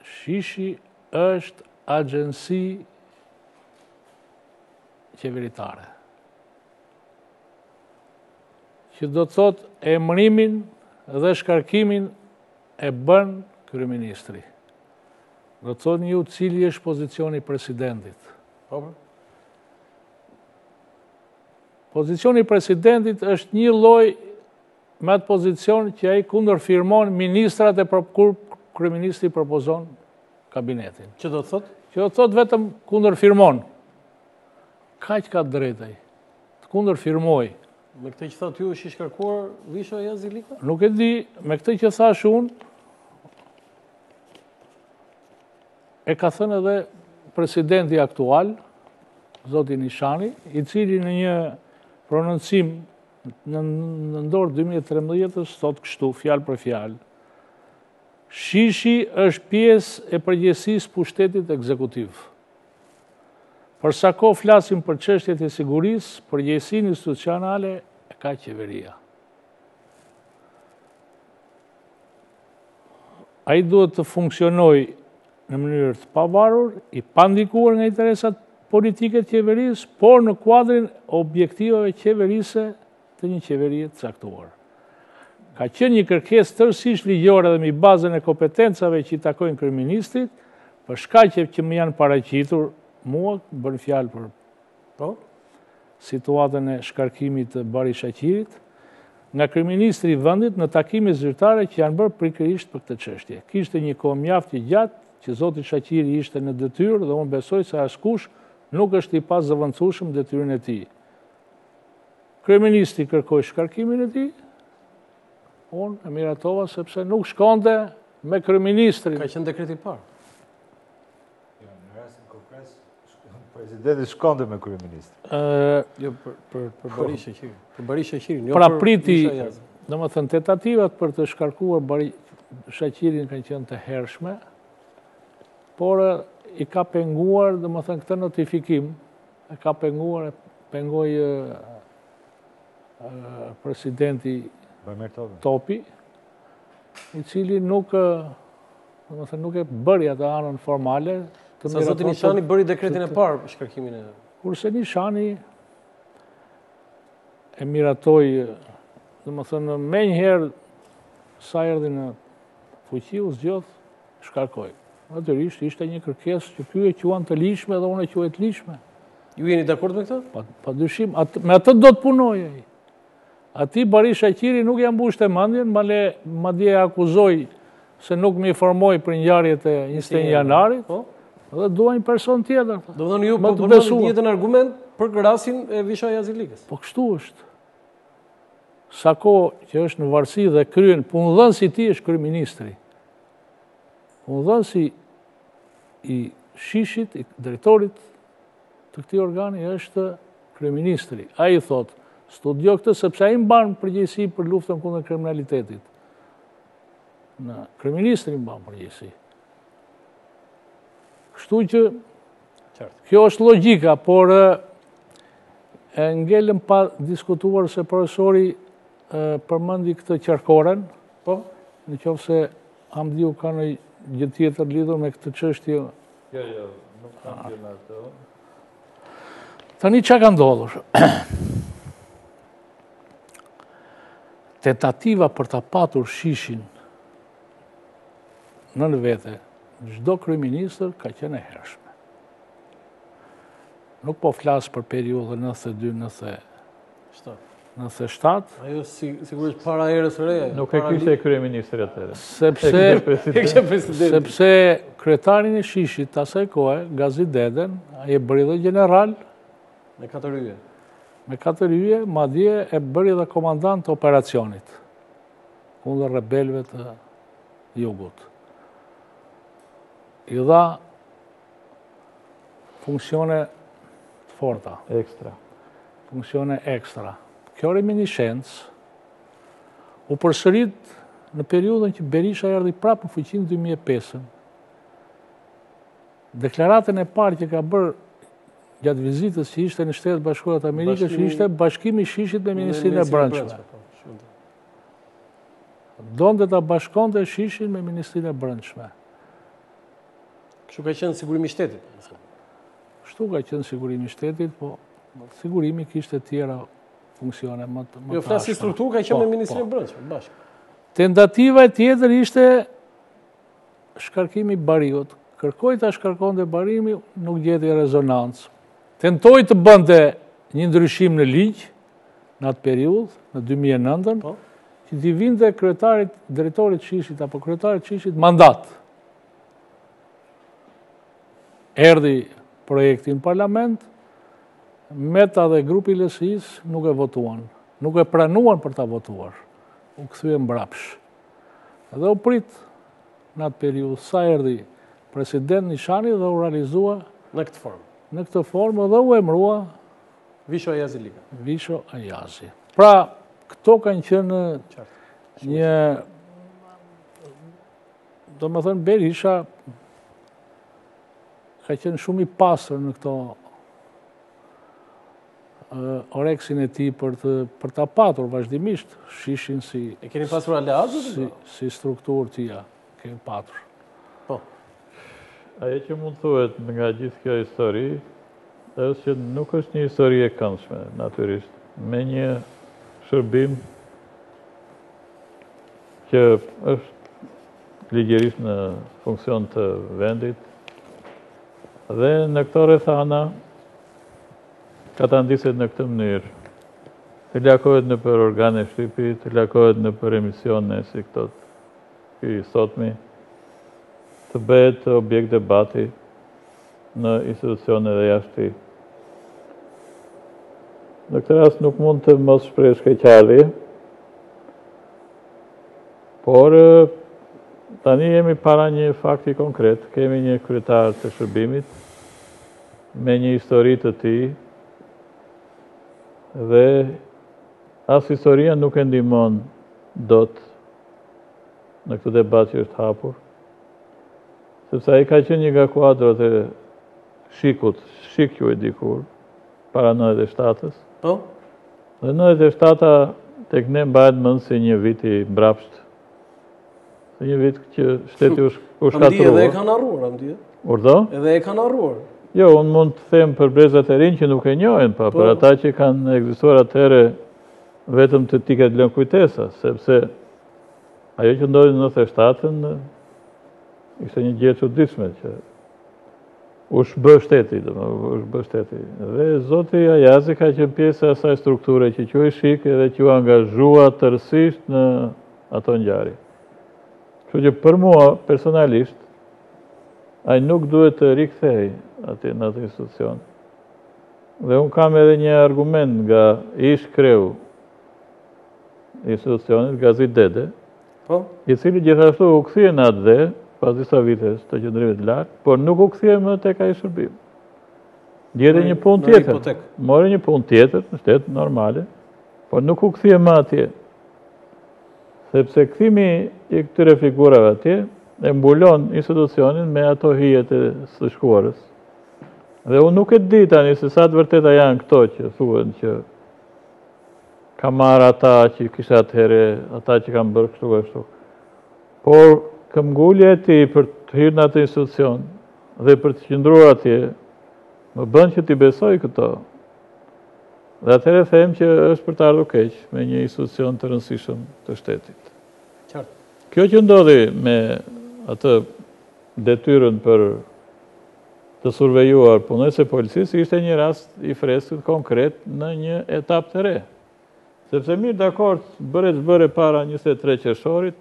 SHISH-i Është agjenci qeveritare. Që do të thotë emërimin dhe shkarkimin e bën kryeministri. Do të thoni ju cili është pozicioni i presidentit. Po, po. Pozicioni i presidentit është një lloj me atë pozicion që ai kundërfirmon ministrat kur kryeministri propozon kabinetin.
Që do të thotë?
Që do të thotë vetëm kundërfirmon. Kaq ka të drejtë ai. Të kundërfirmojë.
Me këtë që thoni ju është i shkarkuar Visho Ajazi Lika?
Nuk e di, me këtë që thashë unë, e ka thënë edhe presidenti aktual, zoti Nishani, i cili në një prononcim Në nëntor 2013-ës thotë kështu, fjalë për fjalë. SHISH-i është pjesë e përgjegjësisë së pushtetit ekzekutiv. Për sa kohë flasim për çështjet e sigurisë, përgjegjësinë institucionale e ka qeveria. Ai duhet të funksionojë në mënyrë të pavarur, i pandikuar nga interesat politike të qeverisë, por në kuadrin e objektivave qeverisëse të një qeverie të caktuar. Ka qenë një kërkesë tërësisht ligjore dhe mbi bazën e kompetencave që i takojnë kryeministrit, për shkaqe që më janë paraqitur mua, bën fjalë për Për situatën e shkarkimit të Bahri Shaqirit, nga kryeministri i vendit në takime zyrtare që janë bërë pikërisht për këtë çështje. Kishte një kohë mjaft të gjatë që zoti Shaqiri ishte në detyrë dhe unë besoj se askush nuk është i pazëvendësueshëm në detyrën e tij. Kryeministri kërkoi shkarkimin e tij, unë e miratova sepse nuk shkonte me kryeministrin.
Ka qenë dekreti
i parë. Presidenti shkonte me kryeministrin.
Jo, për Bahri Shaqirin. Për Bahri Shaqirin,
jo pra, po prit, domethënë, tentativat për të shkarkuar Bahri Shaqirin kanë qenë të hershme, por i ka penguar, domethënë, këtë notifikim, e ka penguar, pengoi presidenti Topi, i cili nuk nuk e bëri atë anën formale.
Se zoti Nishani bëri dekretin e parë për shkarkimin e...
Kurse Nishani e miratoi, domethënë, menjëherë sa erdi në fuqi u zgjodh, shkarkoi. Natyrisht, ishte një kërkesë që ky e quan të ligjshme dhe unë e quaj të ligjshme.
Ju jeni dakord me këtë?
Pa dyshim, me atë do të punojë. Atij Bahri Shaqiri nuk ia mbushte mendjen, madje e akuzoi se nuk më informoi për ngjarjet e njëzet e një janarit, po. dhe dua një person tjetër.
Domethënë ju po përmendni të njëjtën argument për rastin e Visho Ajazi Likës.
Po kështu është. Sa kohë që është në varësi dhe kryen, punëdhënësi i tij është kryeministri. Punëdhënësi i SHISH-it, i drejtorit të këtij organi është kryeministri. Ai i thotë, studio këtë sepse ai mban përgjegjësi për luftën kundër kriminalitetit. Kryeministri mban përgjegjësi. Kështu që kjo është logjika, por e ngelëm pa diskutuar se profesori përmendi këtë qarkoren, po, në qofë se Hamdiu ka një gjë tjetër lidhur me këtë çështje?
Jo, jo, nuk kam gjë me atë.
Tani ça ka ndodhur? Tentativa për ta patur SHISH-in nën vete, çdo kryministër ka qenë e hershme. Nuk po flas për periudhën 92-93, nëntëdhjetë e shtatë...
Ajo sigurisht para erës së re...
Nuk e kishte kryeministri atëherë.
Sepse kryetarin e SHISH-it të asaj kohë, Gazideden, ai e bëri dhe gjeneral...
Me katër yje.
Me katër yje, madje e bëri dhe komandant të operacionit. Kundër rebelëve të jugut. I dha Funksione të forta.
Ekstra.
Funksione ekstra. Kjo reminishencë u përsërit në periudhën që Berisha erdhi prapë në fuqi në 2005-ën. Deklaratën e parë që ka bërë gjatë vizitës që ishte në Shtetet e Bashkuara të Amerikës, ishte bashkimi i SHISH-it me Ministrinë e Brendshme. Po, donte ta bashkonte SHISH-in me Ministrinë e Brendshme.
Kështu ka qenë sigurimi shtetit?
Kështu ka qenë Sigurimi i Shtetit, po Sigurimi kishte tjera funksione më të ashtë.
Jo, flas si strukturë ka qenë me po, Ministrinë po. e Brendshme, bashkë.
Tentativa tjetër ishte shkarkimi i Bahriut. Kërkoi ta shkarkonte Bahrinë, nuk gjeti rezonancë. Tentoi të bënte një ndryshim në ligj, në atë periudhë, në 2009, po. që t'i vinte kryetarit, drejtorit të SHISH-it, apo kryetarit të SHISH-it, mandat. Erdhi projekti në parlament, Meta dhe grupi i LSI-së nuk e votuan, nuk e pranuan për ta votuar, u kthye mbrapsht. Dhe u prit në atë periudhë, sa erdi president Nishani dhe u realizua
në këtë formë.
Në këtë formë dhe u emërua
Visho Ajazi Lika.
Visho Ajazi. Pra, këto kanë qenë një Domethënë, Berisha ka qenë shumë i pasur në këto oreksin e tij për të për ta patur vazhdimisht SHISH-in si
e keni pasur aleatë
ju, si strukturë t'ia kemi patur
po
ajo që mund thuhet nga gjithë kjo histori është që nuk është një histori e këndshme natyrisht me një shërbim Që është ligjërisht në funksion të vendit dhe në këto rrethana katandiset në këtë mënyrë të lakohet nëpër organe shtypi, të lakohet nëpër emisione, si ky i sotmi, të bëhet objekt debati, në institucione dhe jashtë tij. Në këtë rast nuk mund të mos shprehësh keqardhje, por tani jemi para një fakti konkret, kemi një kryetar të shërbimit me një histori të tij dhe as historia nuk e ndihmon dot në këtë debat që është hapur. Sepse ai ka qenë një nga kuadrot e SHIK-ut, SHIK quhej dikur, para 97-ës.
Po?
Dhe 97-a tek ne mbahet mend si një vit i mbrapsht, si një vit që shteti u shkatërrua.
Andi edhe e kanë harruar, Andi.
Urdhëro?
Edhe e kanë harruar.
Jo, unë mund ta them për brezat e rinj që nuk e njojnë, po, po për ata që kanë ekzistuar atëhere vetëm t'i ketë lënë kujtesa, sepse Ajo që ndodhi në 97-ën ishte një gjë e çuditshme që u zhbë shteti, domethënë u zhbë shteti. Dhe zoti Ajazi ka qenë pjesë e asaj strukture që quhej SHIK edhe që u angazhua tërësisht në ato ngjarje. Kështu që për mua personalisht ai nuk duhet të rikthehej aty në atë institucion. Dhe unë kam edhe një argument nga ish kreu i institucionit Gazidede, po? i cili gjithashtu u kthye në atdhe, pas disa vitesh të qëndrimit larg, por nuk u kthye më tek ai shërbim. Gjeti një punë tjetër, mori një punë tjetër, në shtet normale, por nuk u kthye më atje. Sepse kthimi i këtyre figurave atje, e mbulon institucionin me ato hijet e së shkuarës. Dhe unë nuk e di tani se sa të vërteta janë këto që thuhen që ka marrë ata që i kishte atëherë, ata që kanë bërë kështu e kështu. Por, këmbëngulja e tij për të hyrë në atë institucion dhe për të qëndruar atje, më bën që t'i besoj këto. Dhe atëherë them që është për të ardhur keq me një institucion të rëndësishëm të shtetit. Kjo që ndodhi me atë detyrën për Të survejuar punonjësit e policisë ishte një rast i freskët konkret në një etapë të re. Sepse mirë dakord, bëre ç'bëre para 23 qershorit,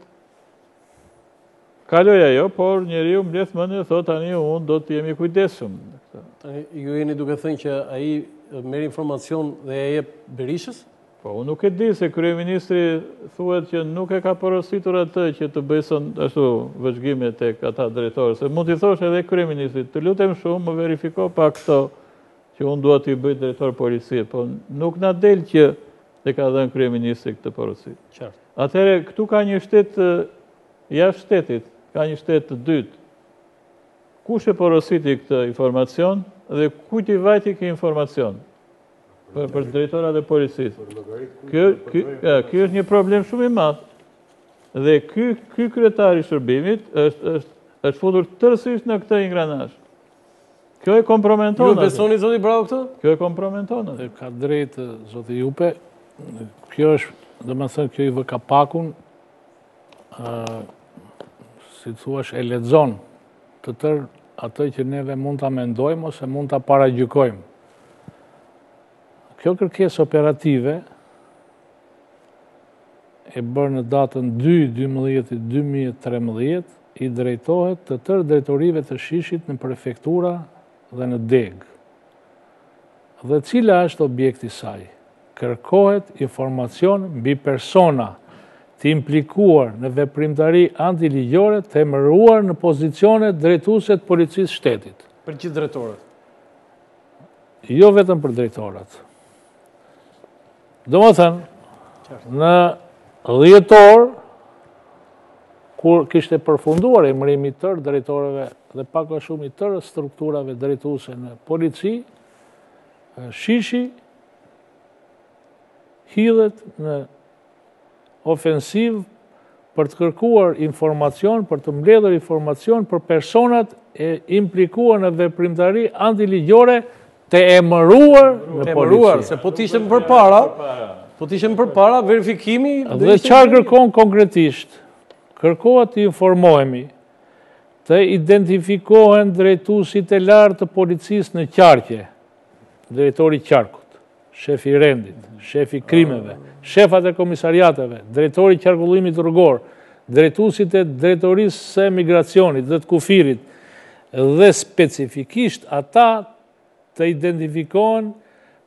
kaloi ajo, por njeriu mbledh mendjen e thotë tani unë do të jem i kujdesshëm.
Ju jeni duke thënë që ai merr informacion dhe e jep Berishës?
Po unë nuk e di se kryeministri thuhet që nuk e ka porositur atë që të bëjë sond... ashtu vëzhgime tek ata drejtorë, se mund t'i thosh edhe kryeministri, të lutem shumë më verifiko pak këto që unë dua t'i bëj drejtorë policie, po nuk na del që e ka dhënë kryeministri këtë porosi.
Qartë.
Atëherë këtu ka një shtet jashtë shtetit, ka një shtet të dytë. Kush e porositi këtë informacion dhe kujt i vajti këtë informacion? Për, për drejtorat e policisë. Ky, ky, ky është një problem shumë i madh. Dhe ky, ky kryetar i shërbimit është, është, është futur tërësisht në këtë ingranazh. Kjo e komprometon.
Ju besoni zoti Braho këtë?
Kjo e komprometon.
E ka drejt zoti Jupe. Kjo është, domethënë, kjo i vë kapakun, ë si të thuash, e lexon të tërë atë që neve mund të mendojmë ose mund të paragjykojmë. Kjo kërkesë operative e bërë në datën 2-12-2013 i drejtohet të tërë drejtorive të SHISH-it në prefektura dhe në degë. dhe cili është objekti i saj. Kërkohet informacion mbi persona të implikuar në veprimtari antiligjore të emëruar në pozicione drejtuese të Policisë së Shtetit.
Për gjithë drejtorët?
Jo vetëm për drejtorët. Domethënë, në dhjetor, kur kishte përfunduar emërimi i tërë drejtorëve dhe pak a shumë i tërë strukturave drejtuese në polici, SHISH-i hidhet në ofensivë për të kërkuar informacion, për të mbledhur informacion për personat e implikuar në veprimtari antiligjore të emëruar në polici.
Të emëruar, se po të ishte më përpara, po të ishte më përpara, verifikimi...
Dhe çfarë kërkon konkretisht, kërkohet të informohemi, të identifikohen drejtuesit e lartë të policisë në qarqe, drejtori i qarkut. shefi i rendit, shefi i krimeve, shefat e komisariateve, drejtori i qarkullimit rrugor, drejtuesit e drejtorisë së emigracionit dhe të kufirit dhe specifikisht ata të identifikohen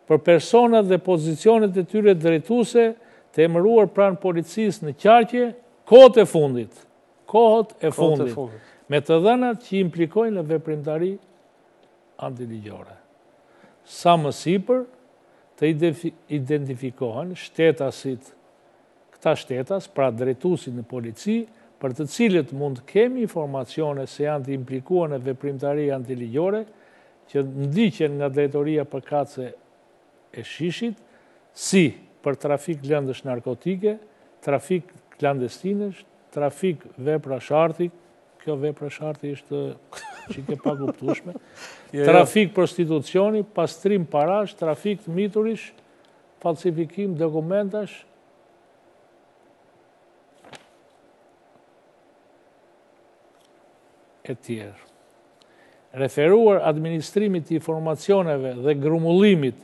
për personat dhe pozicionet e tyre drejtuese të emëruar pranë policisë në qarqe kohët e fundit. Kohët e fundit. Me të dhënat që implikojnë në veprimtari antiligjore. Sa më sipër të identifikohen shtetasit, këta shtetas, pra drejtuesit në polici, për të cilët mund të kemi informacione se janë të implikuar në veprimtari antiligjore, që ndiqen nga drejtoria përkatëse e SHISH-it, si për trafik lëndësh narkotike, trafik klandestinësh, trafik veprash arti, kjo veprash arti është e pakuptueshme, jo, jo. trafik prostitucioni, pastrim parash, trafik të miturish, falsifikim dokumentash, e tjerë. referuar administrimit të informacioneve dhe grumbullimit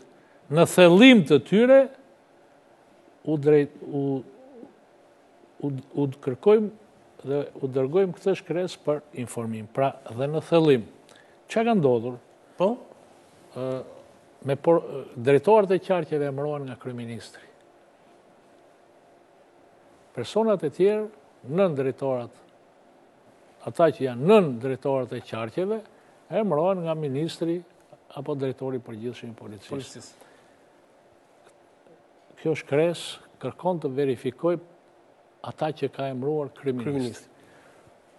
në thellim të tyre, u drejt u u, u kërkojmë dhe u dërgojmë këtë shkresë për informim. Pra dhe në thellim, ça ka ndodhur?
Po?
Mirëpo, drejtorët e qarqeve emërohen nga kryeministri. Personat e tjerë, nën drejtorat Ata që janë nën drejtorët e qarqeve, emërohen nga ministri apo drejtori i përgjithshëm i policisë. Kjo shkresë kërkon të verifikojë ata që ka emëruar kryeministri.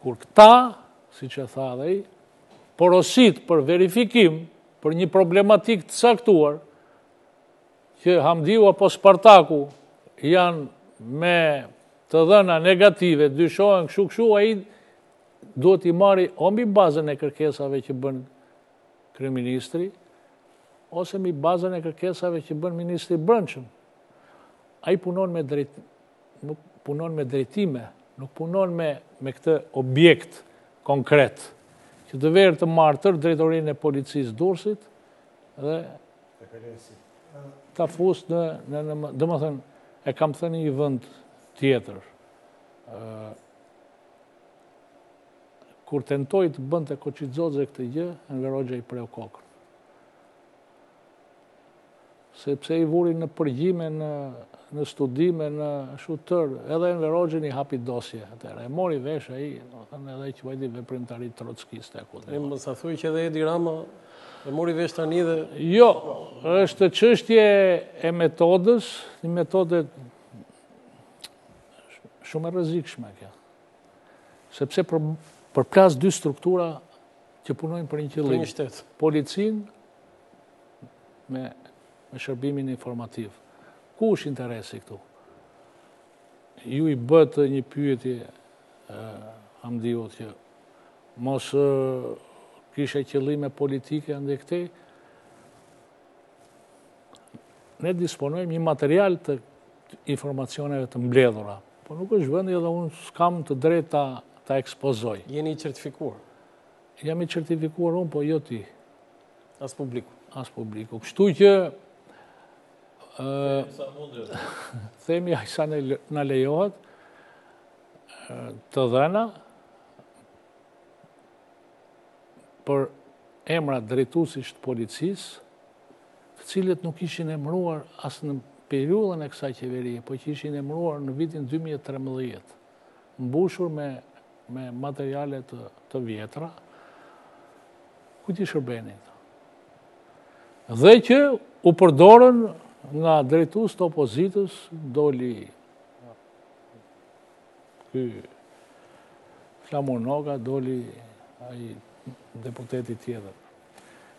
Kur këta, siç e tha dhe ai, porosit për verifikim për një problematikë të caktuar, që Hamdiu apo Spartaku janë me të dhëna negative, dyshohen kështu kështu, ai duhet t'i marrë o mbi bazën e kërkesave që bën kryeministri, ose mbi bazën e kërkesave që bën ministri i brendshëm. Ai punon me drejtime, nuk punon me drejtime, nuk punon me, me këtë objekt konkret, që të vejë të marrë drejtorin e policisë Durrësit dhe Ta fusë në, në, në domethënë, e kam thënë një vend tjetër. Kur tentoi të bënte Koçi Xoxe këtë gjë, Enver Hoxha i preu kokën. Sepse i vuri në përgjime, në, në studime, në shutër, edhe Enver Hoxhën i hapi dosje. Atëherë, e mori vesh ai, edhe e quajti veprimtari trotskiste.
E mos më thuaj që edhe Edi Rama E mori vesh tani dhe...
Jo, është çështje e metodës, një metode shumë e rrezikshme kjo. Sepse për, përplas dy struktura që punojnë për një qëllim.
Një shtet.
Policinë me, me shërbimin informativ. Ku është interesi këtu? Ju i bëtë një pyetje, eh, Amdiut, që Mos kishe qëllime politike ndaj këtij. Ne disponojmë një material të informacioneve të mbledhura, po nuk është vëndi edhe unë s'kam të drejtë ta ekspozoj.
Jeni i certifikuar?
Jam i certifikuar unë, po jo ti.
As publiku?
As publiku. Kështu që... Themi aq sa na lejohet të dhëna, për emra drejtuesish të policisë, të cilët nuk ishin emruar as në periudhën e kësaj qeverie, po që ishin emruar në vitin 2013, mbushur me me materiale të, të vjetra, kujt i shërbenin këta? Dhe që u përdorën nga drejtues të opozitës, doli Ky Flamur Noga doli ai deputeti tjetër.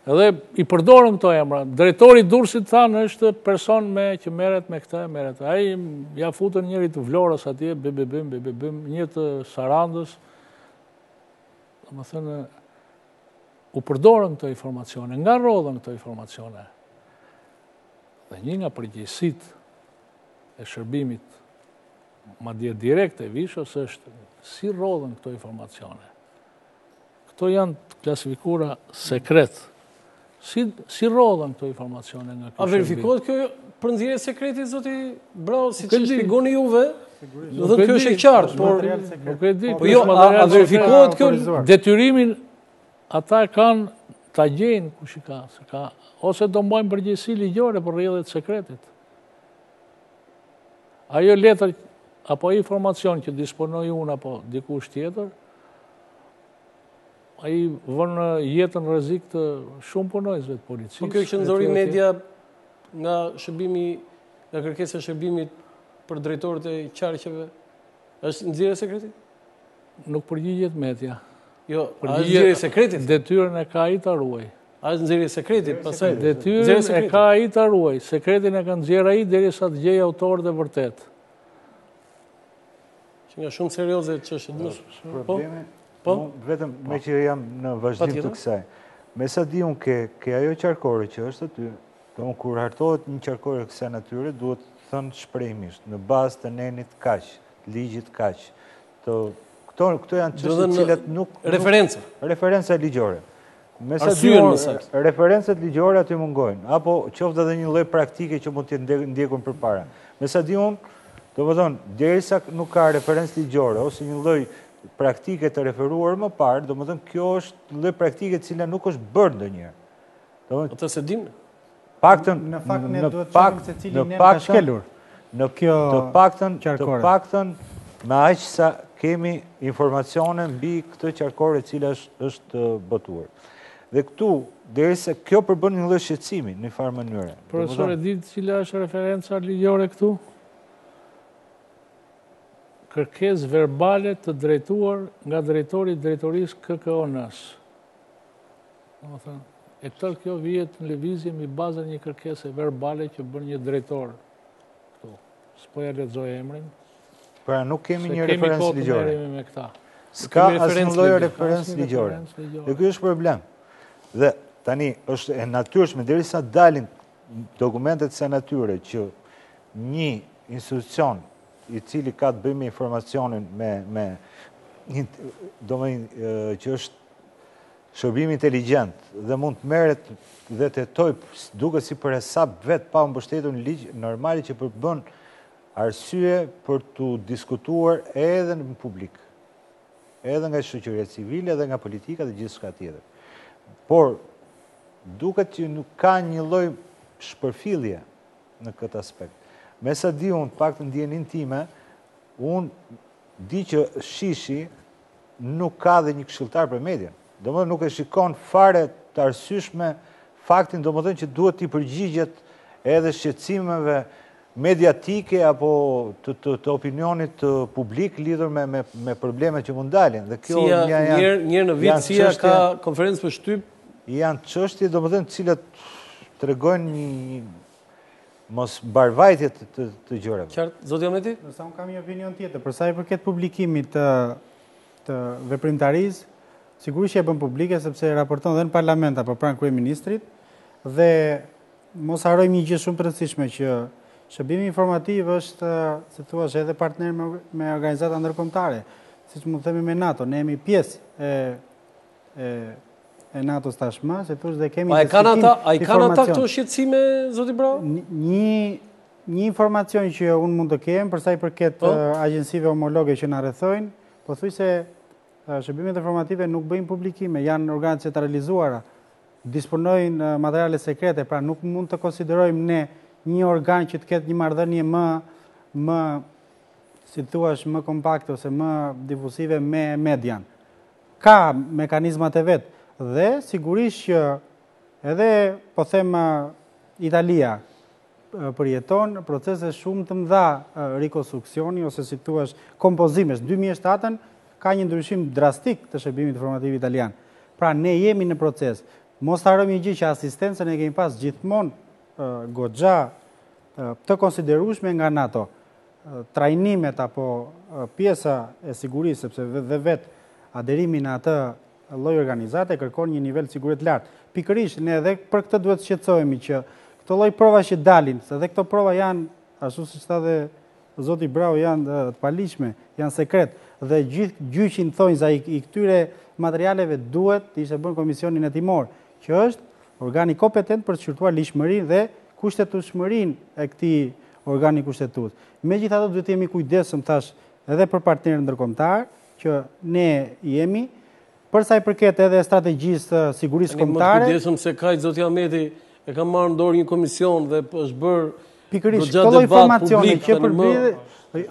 Edhe i përdorën këto emra. Drejtori i Durrësit thanë është person me që merret me këtë, merret. Ai, ia futën njëri të Vlorës atje, bibibim, bibibim, një të Sarandës. Domethënë u përdorën këto informacione, nga rrodhën këto informacione. Dhe një nga përgjegjësitë e shërbimit Madje direkt e Vishës është si rrodhën këto informacione. Këto janë të klasifikuara sekret. Si, si rrodhën këto informacione nga
këta A verifikohet kjo për nxjerrje sekreti, zoti Braho, siç e shpjegoni juve? Dhe kjo është e qartë, por...
Nuk e di,
po jo, a verifikohet kjo...
Detyrimin ata e kanë ta gjejnë ku shika, se ka, ose do mbajnë përgjegjësi ligjore për rrjedhje të sekretit. Ajo letër apo informacion që disponoj unë apo dikush tjetër, ai vë jetën në rrezik të shumë punonjësve të policisë.
Po kjo që nxori media nga shërbimi, nga kërkesa e shërbimit për drejtorët e qarqeve, është nxjerrje sekreti?
Nuk përgjigjet media.
Jo, a është nxjerrje sekreti?
Detyrën e ka ai ta ruajë.
Ai nxjerr sekretin, pastaj
detyrën e ka ai ta ruaj. Sekretin e ka nxjerr ai derisa të gjej autorët e vërtetë.
Që nga shumë serioze çështje më shumë.
Po. Po. Vetëm me që jam në vazhdim të kësaj. Me sa di unë ke, ke ajo qarkore që është aty, të unë kur hartohet një qarkore kësaj natyre, duhet të thënë shprehimisht, në bazë të nenit kaq, ligjit kaq, Të këto këto janë çështje të cilat nuk
referenca,
referenca ligjore.
Me sa di
referencat ligjore aty mungojnë, apo qoftë edhe një lloj praktike që mund të jetë ndjekur përpara. Me sa di unë, domethënë, derisa nuk ka referencë ligjore ose një lloj praktike të referuar më parë, domethënë kjo është një lloj praktike e cila nuk është bërë ndonjëherë.
Domethënë, atë se dimë
Paktën,
në fakt, në pak, se cili në pak shkelur.
Në kjo të paktën, të paktën, me aq sa kemi informacione mbi këtë qarkore e cila është botuar. Dhe këtu, derisa kjo përbën një lloj shqetësimi, në farë mënyre.
Profesor, e di ti cila është referenca ligjore këtu? Kërkesë verbale të drejtuar nga drejtori drejtorisë KKO-nës. E tërë kjo vihet në lëvizje mbi bazën e një kërkese verbale që bën një drejtor. S'po ia lexoj emrin.
Pra nuk kemi një referencë ligjore. S'ka asnjë lloj reference ligjore. Dhe kjo është problem. Dhe tani është e natyrshme, derisa dalin dokumente të kësaj natyre që një institucion i cili ka të bëjë me informacionin me domethënë që është Shërbimi inteligjent dhe mund të merret dhe të hetojë duket si për hesap vet pa u mbështetur në ligj, normale që përbën arsye për t'u diskutuar edhe në publik, edhe nga shoqëria civile dhe nga politika dhe gjithçka tjetër. Por duket që nuk ka një lloj shpërfillje në këtë aspekt. Me sa di unë, paktën dijeninë time, unë di që SHISH-i nuk ka dhe një këshiltar për medien. Domethënë nuk e shikon fare të arsyshme faktin domethënë që duhet t'i përgjigjet edhe shqetësimeve mediatike apo të opinionit publik lidhur me problemet që mund dalin.
Dhe kjo një janë... Një herë në vit, s'i ka konferencë për shtyp?
Janë çështje, domethënë të cilat tregojnë mosmbarëvajtje të gjërave.
Qartë, Zoti Ometi?
Ndërsa unë kam një opinion tjetër, përsa i përket publikimit të veprimtarisë, sigurisht që e bën publike, sepse raporton dhe në parlament, apo pranë kryeministrit, dhe mos harrojmë një gjë shumë të rëndësishme që shërbimi informativ është, si thua, është edhe partner me organizata ndërkombëtare, siç mund të themi me NATO, ne jemi pjesë e e NATO-s tashmë, si të thuash dhe kemi një shqetësim
informacion. A i kanë ata këto shqetësime, Zoti Brau?
Një informacion që unë mund të kemë, përsa i përket po. agjencive homologe që na rrethojnë, pothuajse shërbimet informative nuk bëjnë publikime, janë organe të centralizuara, disponojnë materiale sekrete, pra nuk mund të konsiderojmë ne një organ që të ketë një marrëdhënie më, më, si të thuash, më kompakte ose më difuzive me median. ka mekanizmat e vet dhe sigurisht që edhe po them Italia përjeton procese shumë të mëdha rikonstruksioni ose si të thuash kompozimesh 2007-ën ka një ndryshim drastik të shërbimit informativ italian. Pra ne jemi në proces. Mos harrojmë një gjë që asistencën e kemi pas gjithmonë goxha të konsiderueshme nga NATO. trajnimet apo pjesa e sigurisë, sepse dhe vetë aderimi në atë lloj organizate kërkon një nivel sigurie të lartë. Pikërisht ne edhe për këtë duhet të shqetësohemi që këto lloj prova që dalin, se edhe këto prova janë ashtu siç tha dhe zoti Brau janë të paligjshme, janë sekret dhe gjithë qëndrimi i këtyre materialeve duhet të ishte brenda komisionit hetimor, që është organi kompetent për të shqyrtuar ligjshmërinë dhe kushtetueshmërinë e këtij organi kushtetues. Megjithatë duhet të jemi të kujdesshëm thashë edhe për partnerët ndërkombëtarë që ne jemi për sa i përket edhe strategjisë së sigurisë kombëtare.
Më të kujdesshëm s'ka Zoti Ahmeti e ka marrë në dorë një komision dhe është bërë
pikërisht këto lloj informacioni që për mua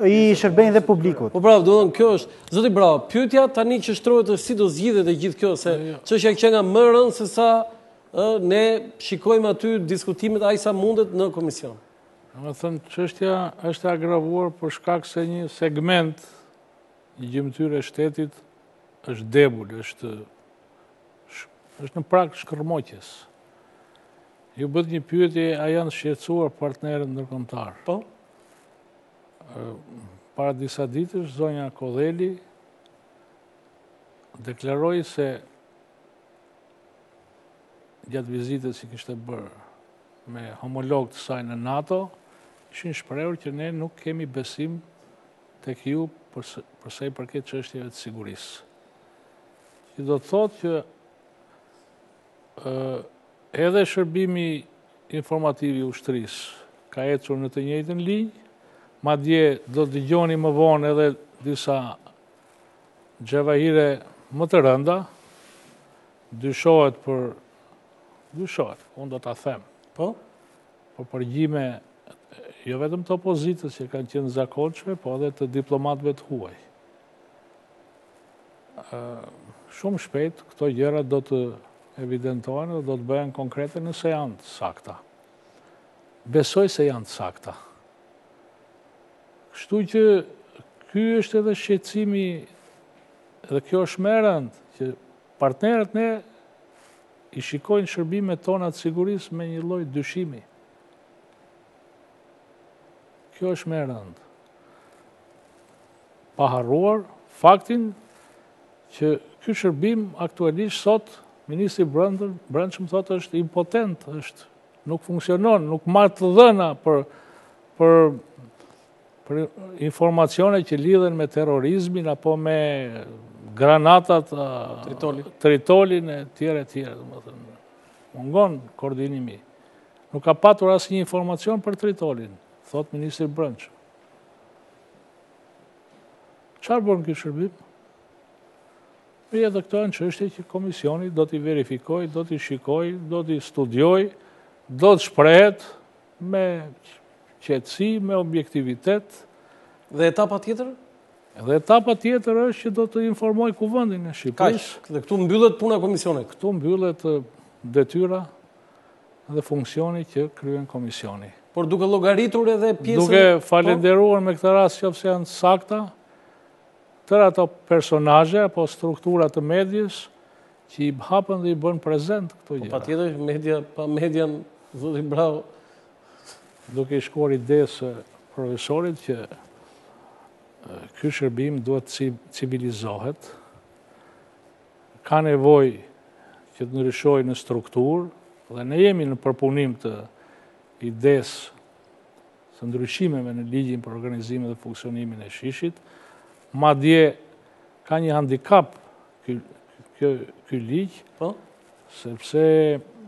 i shërbejnë dhe publikut.
Po Brau, do të kjo është. Zoti Brau, pyetja tani që shtrohet është si do zgjidhet e gjithë kjo se jo, jo. çështja qenka më e rëndë se sa ne shikojmë aty diskutimet aq sa mundet në komision.
Domethënë, çështja është e agravuar për shkak se një segment një gjymtyrë e shtetit është debull, është është në prag shkërmoqjes. Ju bëtë një pyetje, a janë shqetësuar partnerët ndërkombëtarë?
Po?
Para disa ditësh, zonja Kodheli deklaroi se gjatë vizitës që kishte bërë me homologë të saj në NATO, ishin shprehur që ne nuk kemi besim tek ju për sa i përket çështjeve të sigurisë. Që do të thotë që edhe shërbimi informativ i ushtrisë ka ecur në të njëjtën linjë, madje do të dëgjoni më vonë edhe disa Xhavahire më të rënda dyshohet për dyshohet, unë do ta them.
Po?
Po përgjime jo vetëm të opozitës që kanë qenë të zakonshme, po edhe të diplomatëve të huaj. Shumë shpejt, këto gjëra do të evidentohen dhe do të bëhen konkrete nëse janë të sakta. Besoj se janë sakta. Kështu që ky është edhe shqetësimi dhe kjo është më e rëndë që partnerët ne i shikojnë shërbimet tona të sigurisë me një lloj dyshimi. Kjo është më e rëndë. Pa harruar faktin që ky shërbim aktualisht sot ministri i Brendshëm thotë është impotent, është Nuk funksionon, nuk merr të dhëna për për informacione që lidhen me terrorizmin apo me granatat
tritolin
e tjera e tjera. Mungon koordinimi. Nuk ka patur asnjë informacion për tritolin, thotë Ministri i Brendshëm. Çarë bën ky shërbim? Mirë, edhe këto janë çështje që komisioni do t'i verifikojë, do t'i shikojë, do t'i studiojë, do të shprehet me qetësi, me objektivitet.
Dhe etapa tjetër?
Dhe etapa tjetër është që do të informojë Kuvendin e Shqipërisë.
Kaq, dhe këtu mbyllet puna e komisionit?
Këtu mbyllet detyra dhe funksioni që kryen komisioni.
Por duke llogaritur edhe pjesën...
Duke falënderuar me këtë rast qoftë se janë të sakta, Tërë ato personazhe apo struktura të medies që i hapën dhe i bënë prezent këto
po gjëra. Po patjetër media pa median zoti Braho
duke i shkuar idesë së profesorit që ky shërbim duhet të civilizohet. Ka nevojë që të ndryshojë në strukturë dhe ne jemi në përpunim të idesë të ndryshimeve në ligjin për organizimin dhe funksionimin e SHISH-it, madje ka një handikap ky ligj,
po?
sepse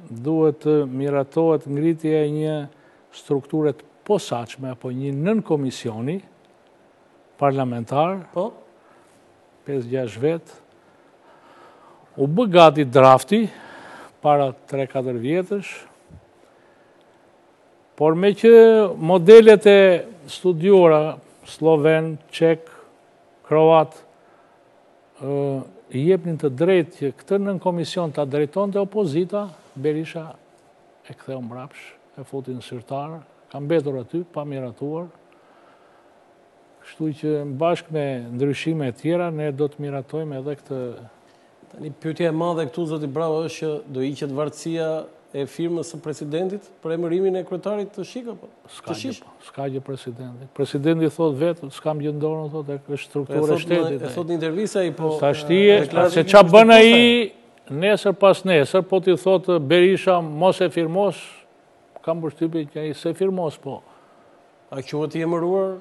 duhet të miratohet ngritja e një strukture të posaçme, apo një nënkomisioni parlamentar,
po?
5-6 vetë, u bë gati drafti, para 3-4 vjetësh, Por meqë modelet e studiuara, sloven, çek, kroat, i jepnin të drejtë që këtë nënkomision ta drejtonte opozita, Berisha e ktheu mbrapsht, e futi n'sirtar, ka mbetur aty, pa miratuar, Kështu që bashkë me ndryshimet e tjera, ne do të miratojmë edhe këtë
Tani pyetja e madhe këtu zoti Braho është që do hiqet vartësia e firmës së presidentit për emërimin e kryetarit të SHIK, apo?
S'ka gjë, po, s'ka gjë presidenti. Presidenti thotë vetë, s'kam gjë n'dorë, thotë, kjo është strukturë e shtetit.
E thotë në intervistë ai, po...
Tashti, se ça bën ai nesër pasnesër, po t'i thotë Berisha, mos e firmos, kam përshtypje që s'e firmos, po.
A quhet i emëruar?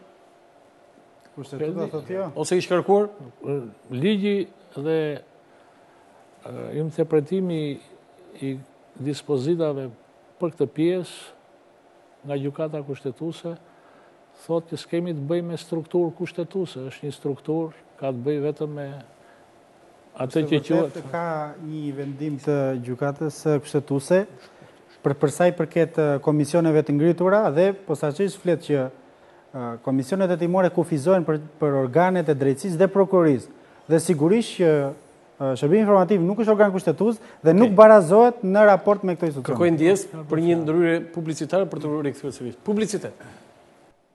Kushtetuta thotë jo.
Ose i shkarkuar?
Ligji dhe interpretimi i dispozitave për këtë pjesë nga gjykata kushtetuse, thotë që s'kemi të bëjmë me strukturë kushtetuse, është një strukturë ka të bëjë vetëm me Atë që
quhet ka një vendim të Gjykatës Kushtetuese për për sa i përket komisioneve të ngritura dhe posaçërisht flet që komisionet hetimore kufizohen për, për organet e drejtësisë dhe prokurorisë. Dhe sigurisht që Shërbimi informativ nuk është organ kushtetues dhe nuk barazohet në raport me këto institucione.
Kërkoj ndjesë për një ndërprerje publicitare për t'u rikthyer sërish. Publicitet.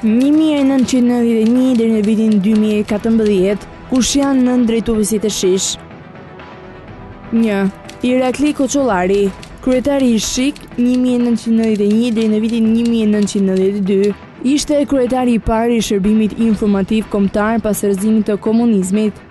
Një mijë e nëntëqind e nëntëdhjetë e një deri në vitin dy mijë e katërmbëdhjetë, kush janë nëntë drejtuesit e SHISH? Një, Irakli Koçollari, kryetari i SHIK një mijë e nëntëqind e nëntëdhjetë e një deri në vitin një mijë e nëntëqind e nëntëdhjetë e dy, ishte kryetari i parë i shërbimit informativ kombëtar pas rrëzimit të komunizmit.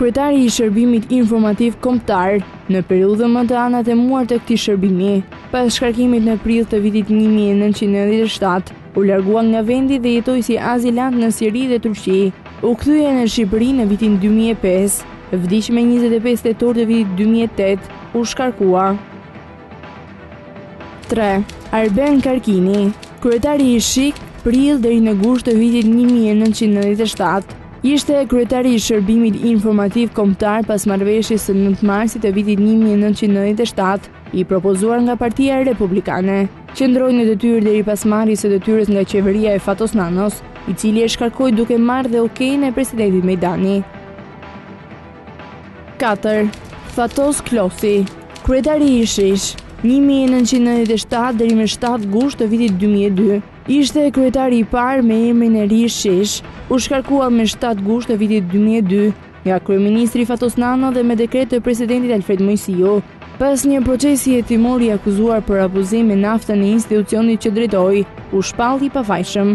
Kryetari i Shërbimit Informativ Kombëtar, në periudhën më të anatemuar të këtij shërbimi, pas shkarkimit në prill të vitit 1997, u largua nga vendi dhe jetoi si azilant në Siri dhe Turqi. U kthye në Shqipëri në vitin 2005, vdiq me 25 tetor të vitit 2008, u shkarkua. 3. Arben Karkini, kryetari i SHIK, prill deri në gusht të vitit 1997. Ishte kryetari i shërbimit informativ kombëtar pas marrëveshjes së 9 marsit të vitit 1997, i propozuar nga partia republikane. Qëndroi në detyrë deri pas marrjes së detyrës nga qeveria e Fatos Nanos, i cili e shkarkoi duke marrë dhe okejnë e presidentit Mejdani. Katër, Fatos Klosi, kryetari i SHISH, 1997 deri me 7 gusht të vitit 2002, ishte kryetari i parë me emrin e ri SHISH, u shkarkua me 7 gusht të vitit 2002 nga kryeministri Fatos Nano dhe me dekret të presidentit Alfred Moisiu. Pas një procesi jetimor i akuzuar për abuzim me naftën e institucionit që drejtoi, u shpall i pafajshëm.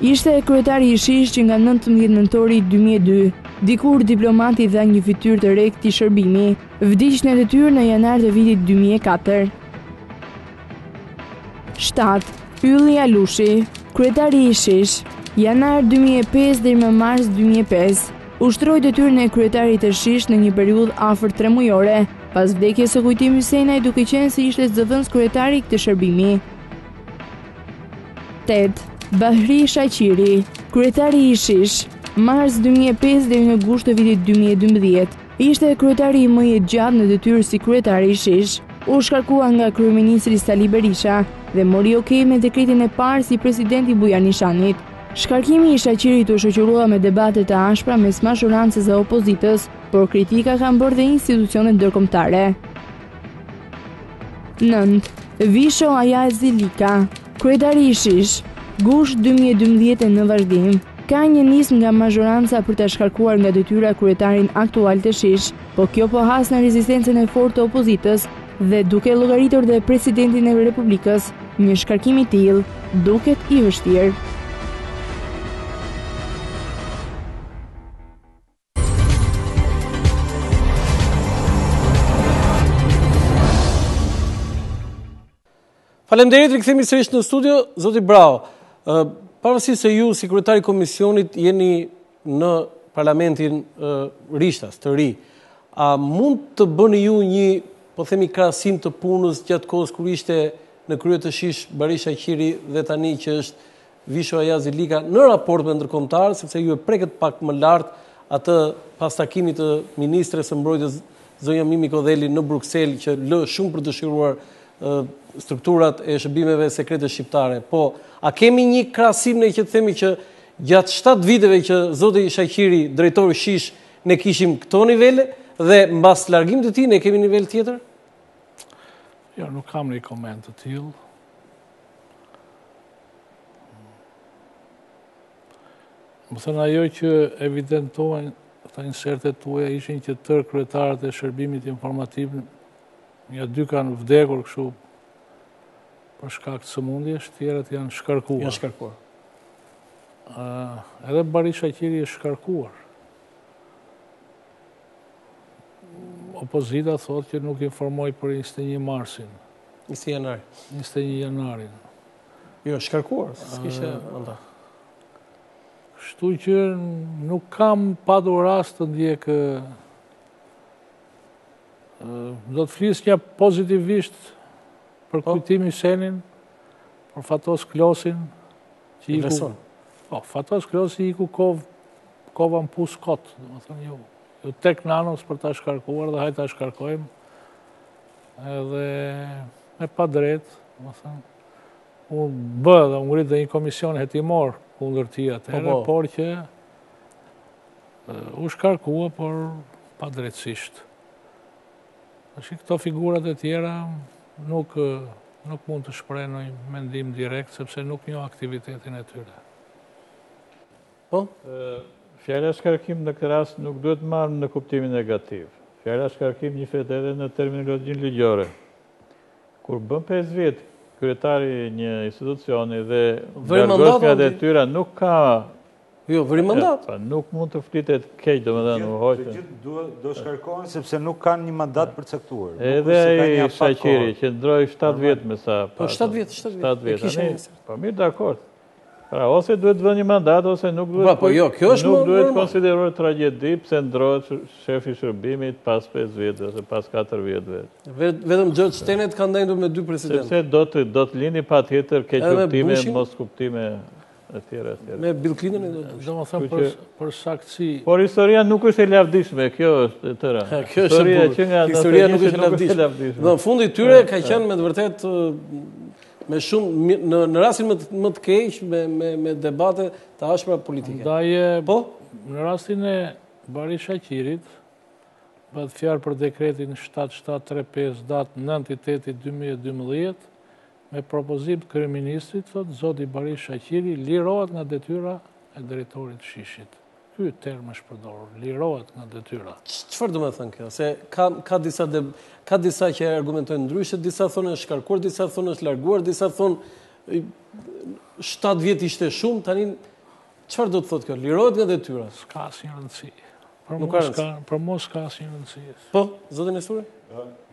Ishte kryetari i SHISH që nga nëntëmbëdhjetë nëntori dy mijë e dy. Dikur diplomat i dha një fytyrë të re këtij shërbimi. Vdiq në detyrë në janar të vitit dy mijë e katër. Shtat, Ylli Alushi, kryetari i SHISH, janar dy mijë e pesë deri më mars dy mijë e pesë. Ushtroi detyrën e kryetarit të SHISH në një periudhë afër tremujore, pas vdekjes së Kujtim Hysenaj duke qenë se ishte zëvendëskryetar i këtij shërbimi. 8. Bahri Shaqiri, kryetari i SHISH, mars 2005 deri në gusht të vitit 2012, ishte kryetari më jetëgjatë në detyrë si kryetari i SHISH. U shkarkua nga kryeministri Sali Berisha dhe mori okej me dekretin e parë si president i Bujar Nishanit. Shkarkimi i Shaqirit u shoqërua me debate të ashpra mes mazhorancës dhe opozitës, por kritika kanë bërë dhe institucionet ndërkombëtare. 9. Visho Ajazi Lika kryetari i SHISH, gusht 2012 në vazhdim. Ka një nismë nga mazhoranca për ta shkarkuar nga detyra kryetarin aktual të SHISH, po kjo po has në rezistencën e fortë të opozitës dhe duke llogaritur dhe presidentin e republikës, një shkarkim i tillë duket i vështirë.
Faleminderit, rikthehemi sërish në studio, zoti Braho, pavarësisht se ju si kryetar i komisionit jeni në parlamentin rishtas të ri, a mund të bëni ju një, po themi, krahasim të punës gjatë kohës kur ishte në krye të SHISH Bahri Shaqiri dhe tani që është Visho Ajazi Lika në raport me ndërkombëtarë sepse ju e prekët pak më lart atë pas takimit të ministres së Mbrojtjes zonja Mimi Kodheli në Bruksel që lë shumë për të dëshiruar strukturat e shërbimeve sekrete shqiptare. Po, a kemi një krahasim ne që të themi që gjatë 7 viteve që zoti Shaqiri drejtoi SHISH ne kishim këto nivele dhe mbas largimit të tij ne kemi nivel tjetër?
Jo, nuk kam një koment të tillë. Më thënë ajo që evidentohen te insertet tuaja ishin që tërë kryetarët e shërbimit informativ nja dy kanë vdekur kështu për shkak sëmundjesh, tjerët janë shkarkuar.
Janë shkarkuar.
Edhe Bahri Shaqiri është shkarkuar. Opozita thotë që nuk informoi për 21 marsin.
21 janarin.
21 janarin.
Jo, shkarkuar, së kishë nda.
Shtu që nuk kam patur rast të ndjek... Do të flisnja pozitivisht për po. Kujtim Hysenin, për Fatos Klosin, që i ku... Po, Fatos Klosi iku kovë Kova në pus kot, domethënë iu, iu tek Nanos për ta shkarkuar dhe hajt ta shkarkojmë. Edhe me padrejt, domethënë, u bë dhe u ngrit dhe një komision hetimor kundër tij atëherë, po, po. por që u shkarkua, por padrejtësisht. Ashtu këto figurat e tjera nuk nuk mund të shpreh mendim direkt, sepse nuk njoh aktivitetin e tyre.
Po?
Fjala shkarkim në këtë rast nuk duhet marrë në kuptimin negativ. Fjala shkarkim njihet edhe në terminologjinë ligjore. Kur bën 5 vjet kryetari i një institucioni dhe largohet nga detyra nuk ka
Jo, vëri mandat.
Pa, nuk mund të flitet keq, domethënë e hoqën.
Të gjithë do, do shkarkohen, sepse nuk kanë një mandat përcaktuar.
Edhe Shaqiri, qëndroi 7 vjet me sa.
Po, 7 vjet, 7 vjet.
Po, mirë, dakord. Pra, ose duhet të vë një mandat, ose nuk duhet
po, po, jo, kjo është
nuk duhet konsideruar tragjedi pse ndrohet shefi i shërbimit pas 5 vjetëve ose pas 4 vjetëve.
vetëm George Tenet ka ndenjur me dy presidentë.
Sepse do të do të lindin patjetër keqkuptime, moskuptime e tjera e tjera.
Me Bill Clinton
domethënë për për saktësi.
Por historia nuk është e lavdishme, kjo është e tëra.
Kjo është historia që nga historia nuk është e lavdishme. Dhe fundi i tyre ka qenë me të vërtetë me shumë, në, në rastin më të, më të keq, me, me, me debate të ashpra politike.
Ndaj, po? në rastin e Bahri Shaqirit, bëhet fjalë për dekretin 7735 datë 9.8.2012, me propozim të kryeministrit, thotë, zoti Bahri Shaqiri, lirohet nga detyra e drejtorit të SHISH-it. Ky term është përdorur, lirohet nga detyra.
Çfarë domethënë kjo? Se ka ka disa de, ka disa që argumentojnë ndryshe, disa thonë është shkarkuar, disa thonë është larguar, disa thonë 7 vjet ishte shumë, tani çfarë do të thotë kjo? Lirohet nga detyra.
S'ka asnjë rëndësi. Por nuk ka rëndësi. Por s'ka asnjë rëndësi.
Po, zoti Nesturi?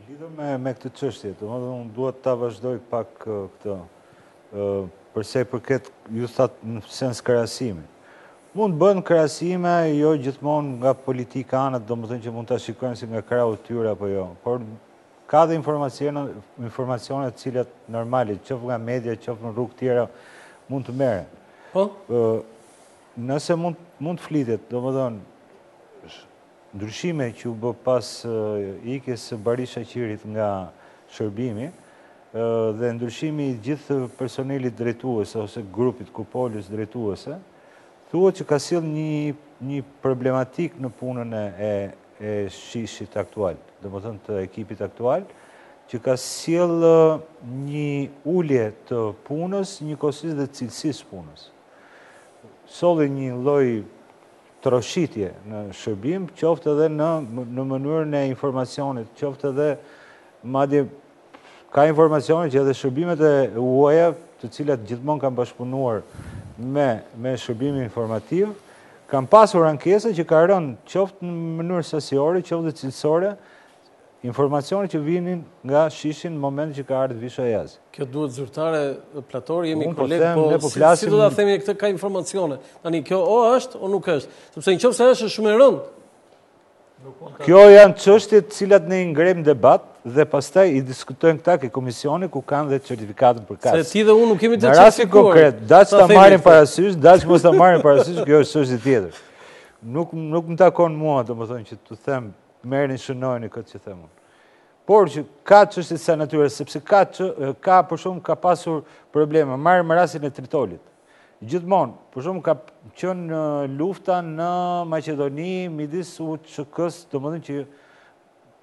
Lidhur
me, me këtë çështje, domethënë duhet të vazhdoj pak këtë. Për sa i përket, ju thatë në sens krahasimi. Mund të bëhen krahasime, jo gjithmonë nga politikanët, domethënë që mund ta shikojnë si nga krahu i tyre apo jo. Por ka dhe informacione të cilat normalisht, qoftë nga media, qoftë në rrugë të tjera, mund të merren.
Po?
Nëse mund të flitet, domethënë, Ndryshimi që u bë pas ikjes së Bahri Shaqirit nga shërbimi dhe ndryshimi i gjithë personelit drejtues ose grupit kupolës drejtuese, thuhet që ka sjellë një një problematikë në punën e e SHISH-it aktual, domethënë të ekipit aktual, që ka sjellë një ulje të punës, njëkohësisht dhe cilësisë së punës. Solli një lloj tronditje në shërbim, qoftë edhe në në mënyrën e informacionit, qoftë edhe madje ka informacione që edhe shërbimet e huaja, të cilat gjithmonë kanë bashkëpunuar me me shërbimin informativ, kanë pasur ankesa që ka rënë qoftë në mënyrë sasiore, qoftë dhe cilësore, Informacione që vinin nga SHISH-i në momentin që ka ardhur Visho Ajazi.
Kjo duhet zyrtare Plator, jemi kolegë, po, po si do ta themi këtë ka informacione. Tani kjo o është, o nuk është. Sepse në qoftë se është shumë e rëndë.
Kjo janë çështje të cilat ne i ngremë në debat dhe pastaj i diskutojnë këta ke komisioni ku kanë dhe certifikatën për akses.
Se ti dhe unë nuk kemi të
çështje. Në rastin konkret, daç ta marrin parasysh, daç mos ta marrin parasysh, kjo është çështje tjetër. Nuk nuk më takon mua, domethënë që të them Merreni shënojeni këtë që them unë. Por që ka çështje të kësaj natyre, sepse ka që, ka për shembull ka pasur probleme. Marrim rastin e tritolit. Gjithmonë, për shembull ka qenë lufta në Maqedoni midis UÇK-së, domethënë që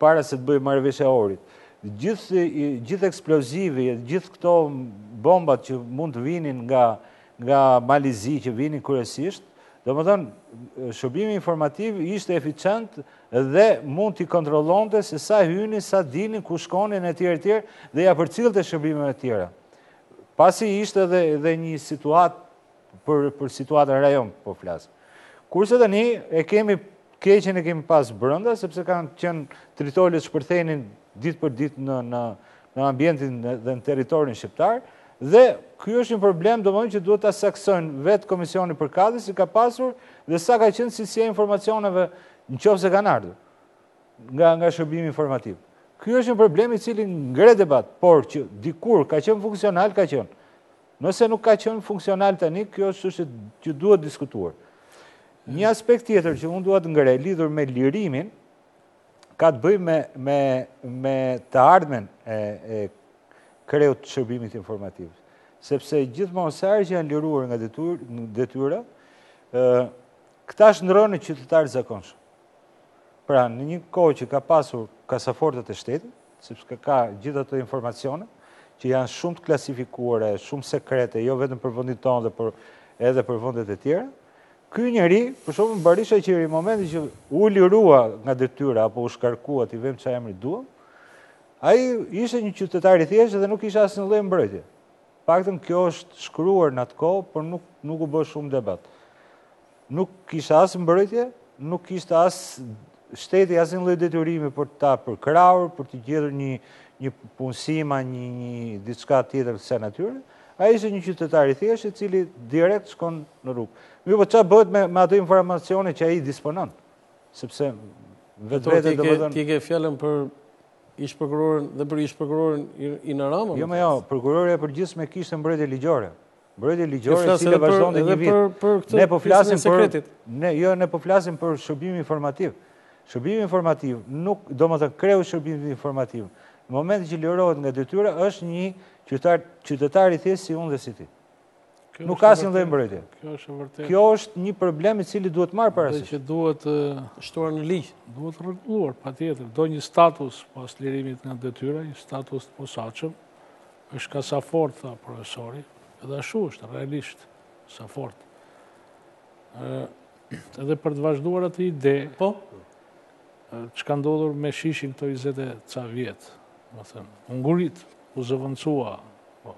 para se të bëhej marrëveshja e Ohrit. Gjithë gjithë eksplozivi, gjithë këto bombat që mund të vinin nga nga Mali i Zi që vinin kryesisht, domethënë, shërbimi informativ ishte eficient dhe mund t'i kontrolonte se sa hynin, sa dilnin, ku shkonin e tjera e tjera, dhe ia përcillte shërbimeve të tjera. Pasi ishte dhe një situatë, për situatën në rajon po flas. Kurse tani, e kemi, të keqen e kemi pas brenda, sepse kanë qenë tritolet shpërthenin ditë për ditë në në ambientin dhe në territorin shqiptar, dhe kjo është një problem domethënë që duhet ta saktësojë vetë komisioni për ka, çfarë cilësie ka pasur dhe sa ka qenë sasia e informacioneve në qoftë se kanë ardhur nga shërbimi informativ. Kjo është një problem i cili ngre debat, por që dikur ka qenë funksional, ka qenë. Nëse nuk ka qenë funksional tani, kjo është çështje që duhet diskutuar. Një aspekt tjetër që unë dua të ngre, lidhur me lirimin, ka të bëjë me të ardhmen e kreut të shërbimit informativ. Sepse gjithmonë sa herë që janë liruar nga detyra, këta shndërrohen në qytetarë të zakonshëm. Pra, në një kohë që ka pasur kasafortat e shtetit, sepse ka gjithë ato informacione, që janë shumë të klasifikuara, shumë sekrete, jo vetëm për vendin tonë po edhe për vendet e tjera, Ky njeri, për shembull Bahri Shaqiri, momentin që u lirua nga detyra, apo u shkarkua t'i vëmë ça emri duam, ai ishte një qytetar i thjeshtë dhe nuk kishte asnjë lloj mbrojtje. Në fakt kjo është shkruar në atë kohë, por nuk, nuk u bë shumë debat. Nuk kishte as mbrojtje, nuk kishte as shteti asnjë lloj detyrimi për ta përkrahur, për t'i gjetur një, një punësim a një, një diçka tjetër të kësaj natyre. Ai ishte një qytetar i thjeshtë i cili direkt shkon në rrugë. Mirë, po çfarë bëhet me me ato informacione që ai disponon? Sepse
vetë vetë domethënë ti ke fjalën për ish prokurorin dhe për ish prokuroren Ina Ramën.
Jo, më jo, prokurorja e përgjithshme kishte mbrojtje ligjore. Mbrojtje ligjore e cila vazhdonte një vit. Ne po flasim për ne jo ne po flasim për shërbimin informativ. Shërbimi informativ nuk, domethënë kreu i shërbimit informativ, në momentin që lirohet nga detyra, është një qytetar, qytetar i thjeshtë si unë dhe si ti. Që nuk ka asnjë lloj mbrojtje.
Kjo është e vërtetë.
Kjo është një problem i cili duhet marrë
parasysh. Dhe që duhet
shtuar në ligj,
duhet rregulluar patjetër. Do një status pas lirimit nga detyra, një status të posaçëm. Është kasafortë tha profesori, edhe ashtu është realisht kasafortë. Ë Edhe për të vazhduar atë ide, po, çka ndodhur me SHISH-in këto 20 e ca vjet, domethënë, u ngrit, u zëvendësua, po,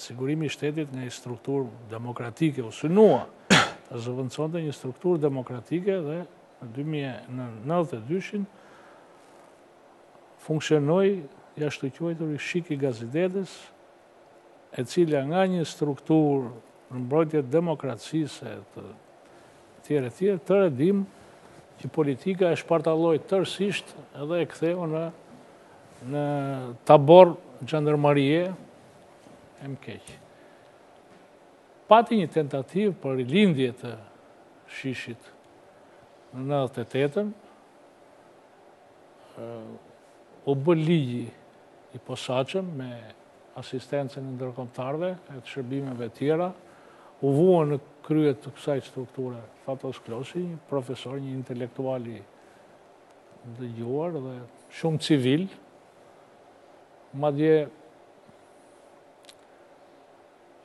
sigurimi i shtetit nga një strukturë demokratike, u synua, të zëvendësonte një strukturë demokratike dhe në 92-shin funksionoi i ashtuquajturi SHIK-u i Gazidedes, e cila nga një strukturë në mbrojtje të demokracisë e tjera e tjera, të tërë e dimë që politika e shpartalloi tërësisht edhe e ktheu në një tabor xhandarmërie e më keq. Pati një tentativë për rilindje të SHISH-it në 98-ën, u bë ligji i posaçëm me asistencën e ndërkombëtarëve e të shërbimeve tjera, u vu në krye të kësaj strukture Fatos Klosi, një profesor, një intelektual i dëgjuar dhe shumë civil. Madje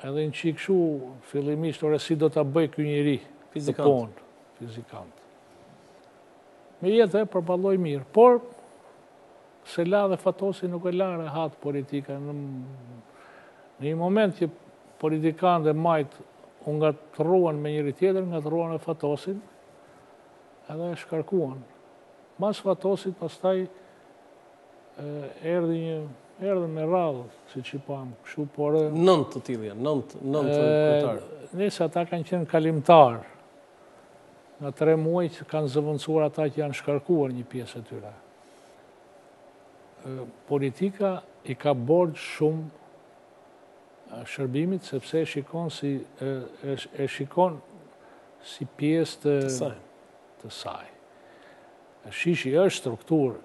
edhe ne qeshëm fillimisht, ore si do ta bëjë ky njeri
fizikant.
Mirëpo e përballoi mirë, por s'e la dhe Fatosin nuk e la rehat politika. Në një moment që politikanët e majtë u ngatërruan me njëri tjetrin, ngatërruan edhe Fatosin, edhe e shkarkuan. Mas Fatosit, pastaj, erdhi një, erdhën me radhë, siç i pamë, kështu, por...
Nëndë të tilje, nëndë, nëndë të kërtarë.
Nejse, ata kanë qenë kalimtarë. Nga tre muaj kanë zëvendësuar ata që janë shkarkuar një pjesë e tyre. Politika i ka borxh shumë shërbimit, sepse e shikon si, e shikon si pjesë të, të saj. SHISH-i është strukturë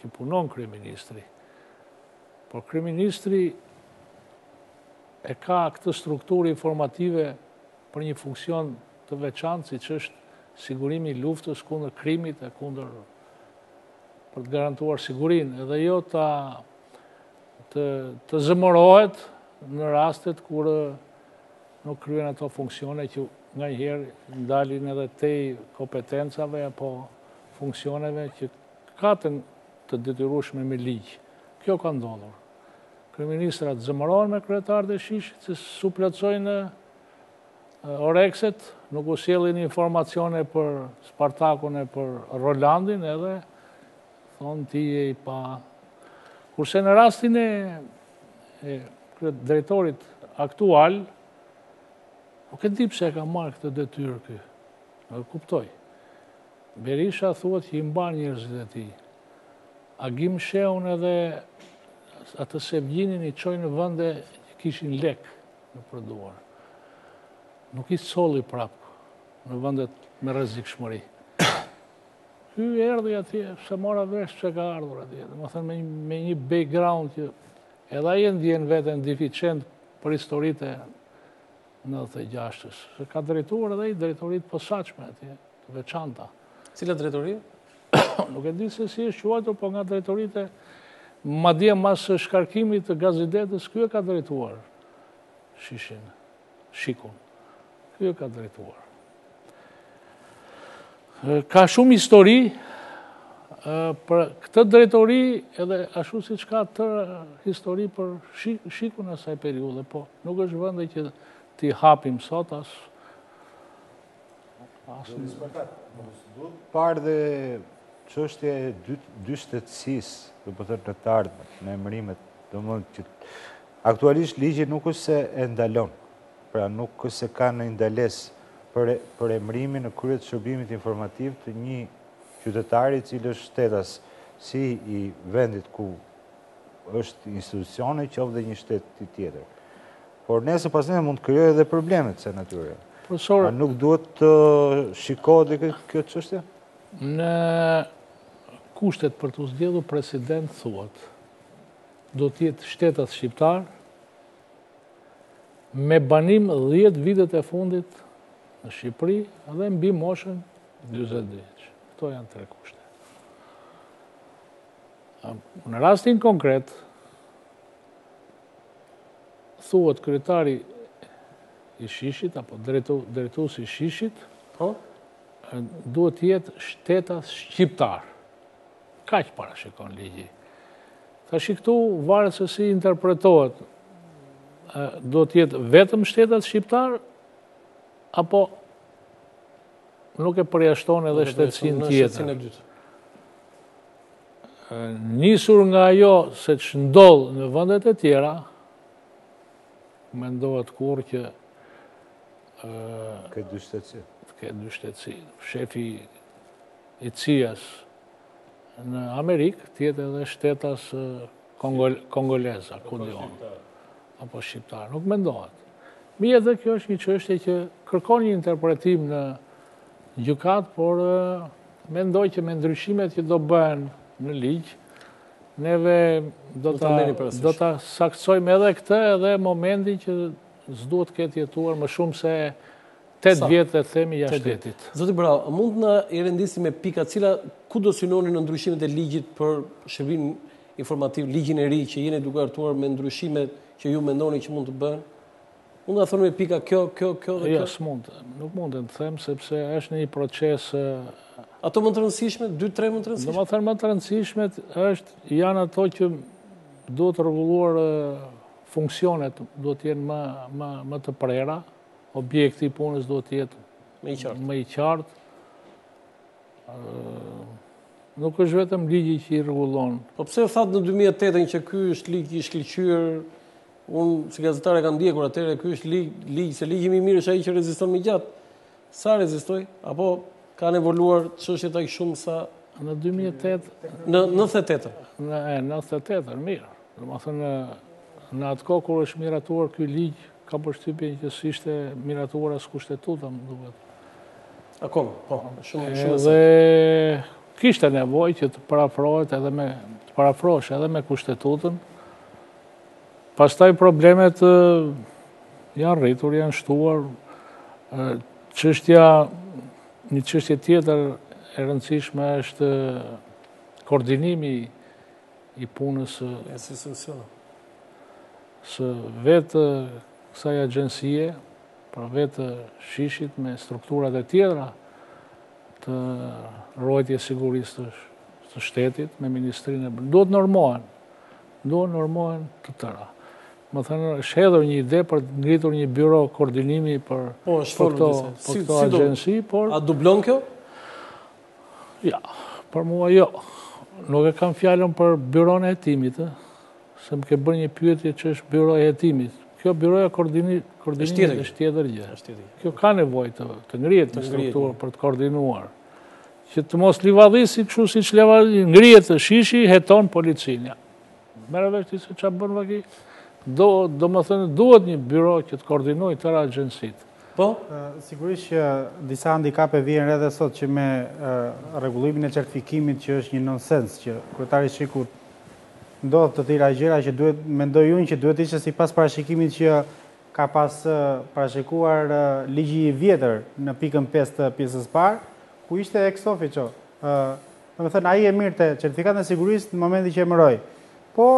që punon kryeministri, por kryeministri e ka këtë strukturë informative për një funksion të veçantë siç është sigurimi i luftës kundër krimit e kundër për të garantuar sigurinë, edhe jo të zemërohet në rastet kur nuk kryen ato funksione që nganjëherë dalin edhe tej kompetencave apo funksioneve që ka të detyrueshme me ligj. Kjo ka ndodhur. Kryeministrat zemërohen me kryetarët e SHISH-it se s'u plotësojnë Orekset nuk u sjellin informacione për Spartakun e për Rolandin edhe thonë ti je i paaftë. Kurse në rastin e drejtorit aktual, nuk e di pse e ka marrë këtë detyrë ky, nuk kuptoj. Berisha thuhet që i mban njerëzit e tij. Agim Shehun edhe atë Sevgjinin i çoi në vende që kishin lekë. nëpër duar. Nuk i solli prapë në vendet me rrezikshmëri. Ky erdhi atje, s'e mora vesh që ka ardhur atje, domethënë me një background që edhe ai e ndjen veten deficient për historitë e nëntëdhjetë e gjashtës. Se ka drejtuar edhe një drejtori të posaçme atje, të veçanta.
Cila drejtori?
Nuk e di se si është quajtur, po nga drejtoritë e madje mbas shkarkimit të Gazidedes, ky e ka drejtuar SHISH-in, SHIK-un. Ky e ka drejtuar. Ka shumë histori, për këtë drejtori edhe ashtu siç ka histori për SHIK-un e asaj periudhe, po nuk është vendi që t'i hapim sot asë
parë dhe çështja e dyshtetësisë, le të themi në të ardhmen në emërimet, domethënë që aktualisht ligji nuk është se e ndalon pra nuk është se ka ndonjë ndalesë për emërimin në krye të shërbimit informativ të një qytetari i cili është shtetas si i vendit ku është institucioni qoftë dhe një shteti tjetër. Por nesër pasnesër mund të krijojë edhe probleme të kësaj natyre.
Profesor,
a nuk duhet të shikohet dhe kjo çështje?
Në kushtet për t'u zgjedhur president thuhet do të jetë shtetas shqiptar me banim 10 vitet e fundit në Shqipëri dhe mbi moshën 40 vjeç. Këto janë tre kushte. Në rastin konkret, thuhet kryetari i SHISH-it, apo drejtuesi i SHISH-it,
po?
duhet të jetë shtetas shqiptar. Kaq parashikon ligji. Tashi këtu varet se si interpretohet, duhet të jetë vetëm shtetas shqiptar, apo Nuk e përjashton edhe shtetësinë tjetër. Nisur nga ajo se ç'ndodh në vendet e tjera, s'mendohet kurrë që...
Të ketë dyshtetësi.
Të ketë dyshtetësi. Shefi i CIA-s në Amerikë, të jetë edhe shtetas kongolez a ku di unë. apo shqiptar, nuk mendohet. Mirë, edhe kjo është një çështje që kërkon një interpretim në gjykatë, por mendoj që me ndryshimet që do bëhen në ligj, neve do
ta
saktësojmë edhe këtë edhe momentin që s'do të ketë jetuar më shumë se 8
vjet,
le të themi, jashtë shtetit.
Zoti Braho, mund të na i rendisni me pika cila ku do synoni në ndryshimet e ligjit për shërbim informativ ligjin e ri që jeni duke hartuar me ndryshimet që ju mendoni që mund të bëhen? Mund të na thoni me pika kjo, kjo, kjo dhe
kjo,
kjo?
Jo, s'mund, nuk mund të them, sepse është një proces...
Ato më të rëndësishme, 2-3 më të rëndësishme?
Domethënë më të rëndësishme është janë ato që duhet të rregulluar funksionet, duhet të jenë më, më, më të prera, objekti i punës duhet të jetë
më i qartë.
Më i qartë. Nuk është vetëm ligji që i rregullon.
Po pse e thatë në dy mijë e tetë që ky është ligj i shkëlqyer? Unë si gazetare e kam ndjekur atëherë, ky është ligj, ligj se ligji më i mirë është ai që reziston më gjatë. Sa rezistoi? Apo kanë evoluar çështjet aq shumë sa
në 2008
në 98
në 98 mirë domethënë në atë kohë kur është miratuar ky ligj Kam përshtypjen që s'ishte miratuar as kushtetuta, më duket.
Akoma, po, shumë shumë e
Dhe kishte nevojë që të parafrohet edhe me të parafrohej edhe me kushtetutën. Pastaj problemet janë rritur, janë shtuar. Çështja një çështje tjetër e rëndësishme është koordinimi i punës së
institucionit.
së vetë kësaj agjencie, pra vetë SHISH-it me strukturat e tjera të ruajtjes së sigurisë të shtetit me Ministrinë e Brendshme. Duhet normohen, duhet normohen të tëra. Domethënë, është hedhur një ide për të ngritur një byro koordinimi për
po,
këto agjenci, por...
A dublon kjo?
Jo, për mua jo. Nuk e kam fjalën për byronë e hetimit, Se më ke bërë një pyetje që është byroja e hetimit. Kjo byroja koordinimit është tjetër gjë. Kjo ka nevojë të, të ngrihet një strukturë për të koordinuar. Që të mos livadhisi kështu siç livadhis, ngrihet SHISH-i, heton policinë. Merr vesh ti se çfarë bën vaki? Do, domethënë, duhet një byro që të koordinojë tëra agjencitë.
Po?
Sigurisht që disa handikape vijnë edhe sot që me rregullimin e certifikimit që është një nonsens që kryetari i SHIK-ut Ndodh të tilla gjëra që duhet, mendoj unë që duhet të ishte sipas parashikimit që ka pas parashikuar ligji i vjetër në pikën pesë të pjesës së parë, ku ishte ex officio. Domethënë ai e merrte certifikatën e sigurisë në momentin që emërohej. Po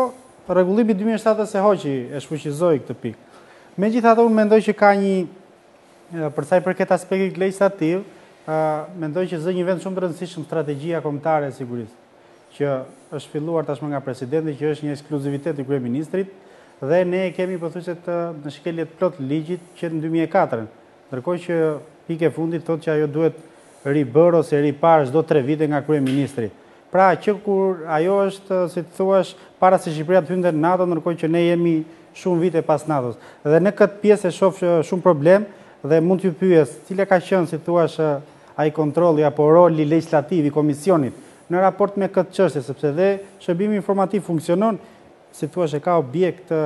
rregullimi i dy mijë e shtatës e hoqi, e shfuqizoi këtë pikë. Megjithatë unë mendoj që ka një për sa i përket aspektit legjislativ, mendoj që zë një vend shumë të rëndësishëm strategjia kombëtare e sigurisë. që është filluar tashmë nga presidenti, që është një ekskluzivitet i kryeministrit, dhe ne e kemi pothuajse në shkelje të plotë të ligjit që në dy mijë e katër. Ndërkohë që pika e fundit thotë që ajo duhet ribërë ose riparë çdo tre vite nga kryeministri. Pra që kur ajo është, si të thuash, para se Shqipëria të hynte në NATO, ndërkohë që ne jemi shumë vite pas NATO-s. Dhe në këtë pjesë e shoh shumë problem dhe mund t'ju pyes, cila ka qenë, si të thuash, ai kontrolli apo roli legjislativ i Komisionit në raport me këtë çështje, sepse dhe Shërbimi Informativ funksionon, si të thuash e ka objekt të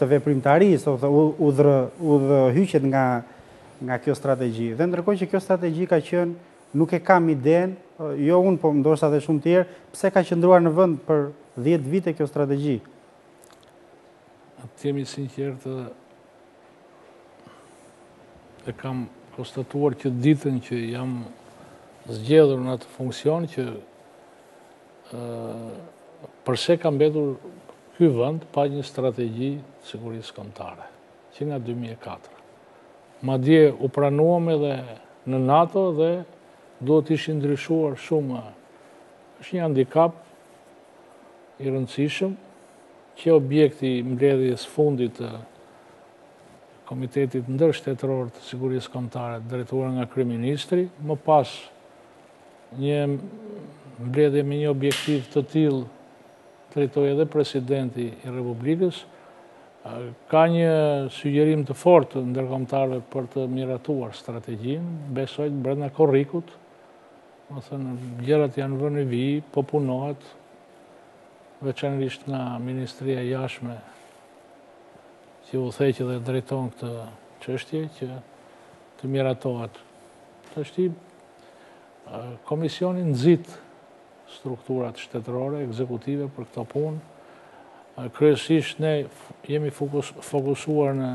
të veprimtarisë ose udhë udhëhiqet nga nga kjo strategji. Dhe ndërkohë që kjo strategji ka qenë nuk e kam idenë, jo unë, po ndoshta dhe shumë të tjerë, pse ka qëndruar në vend për 10 vite kjo strategji?
Të jemi të sinqertë, E kam konstatuar që ditën që jam zgjedhur në atë funksion që përse ka mbetur ky vend pa një strategji të sigurisë kombëtare, që nga 2004. Madje u pranuam edhe në NATO dhe duhet të ishin ndryshuar shumë. është një handikap i rëndësishëm, Qe objekti i mbledhjes së fundit të Komitetit Ndërshtetëror të Sigurisë Kombëtare, drejtuar nga kryeministri, më pas një mbledhje me një objektiv të tillë drejtoi edhe presidenti i Republikës, ka një sugjerim të fortë të ndërkombëtarëve për të miratuar strategjinë, besoj brenda korrikut, domethënë gjërat janë vënë në vijë, po punohet, veçanërisht nga Ministria e Jashtme që udhëheq dhe drejton këtë çështje që të miratohet. Tashti komisioni nxit strukturat shtetërore, ekzekutive për këto punë. Kryesisht ne jemi fokusuar në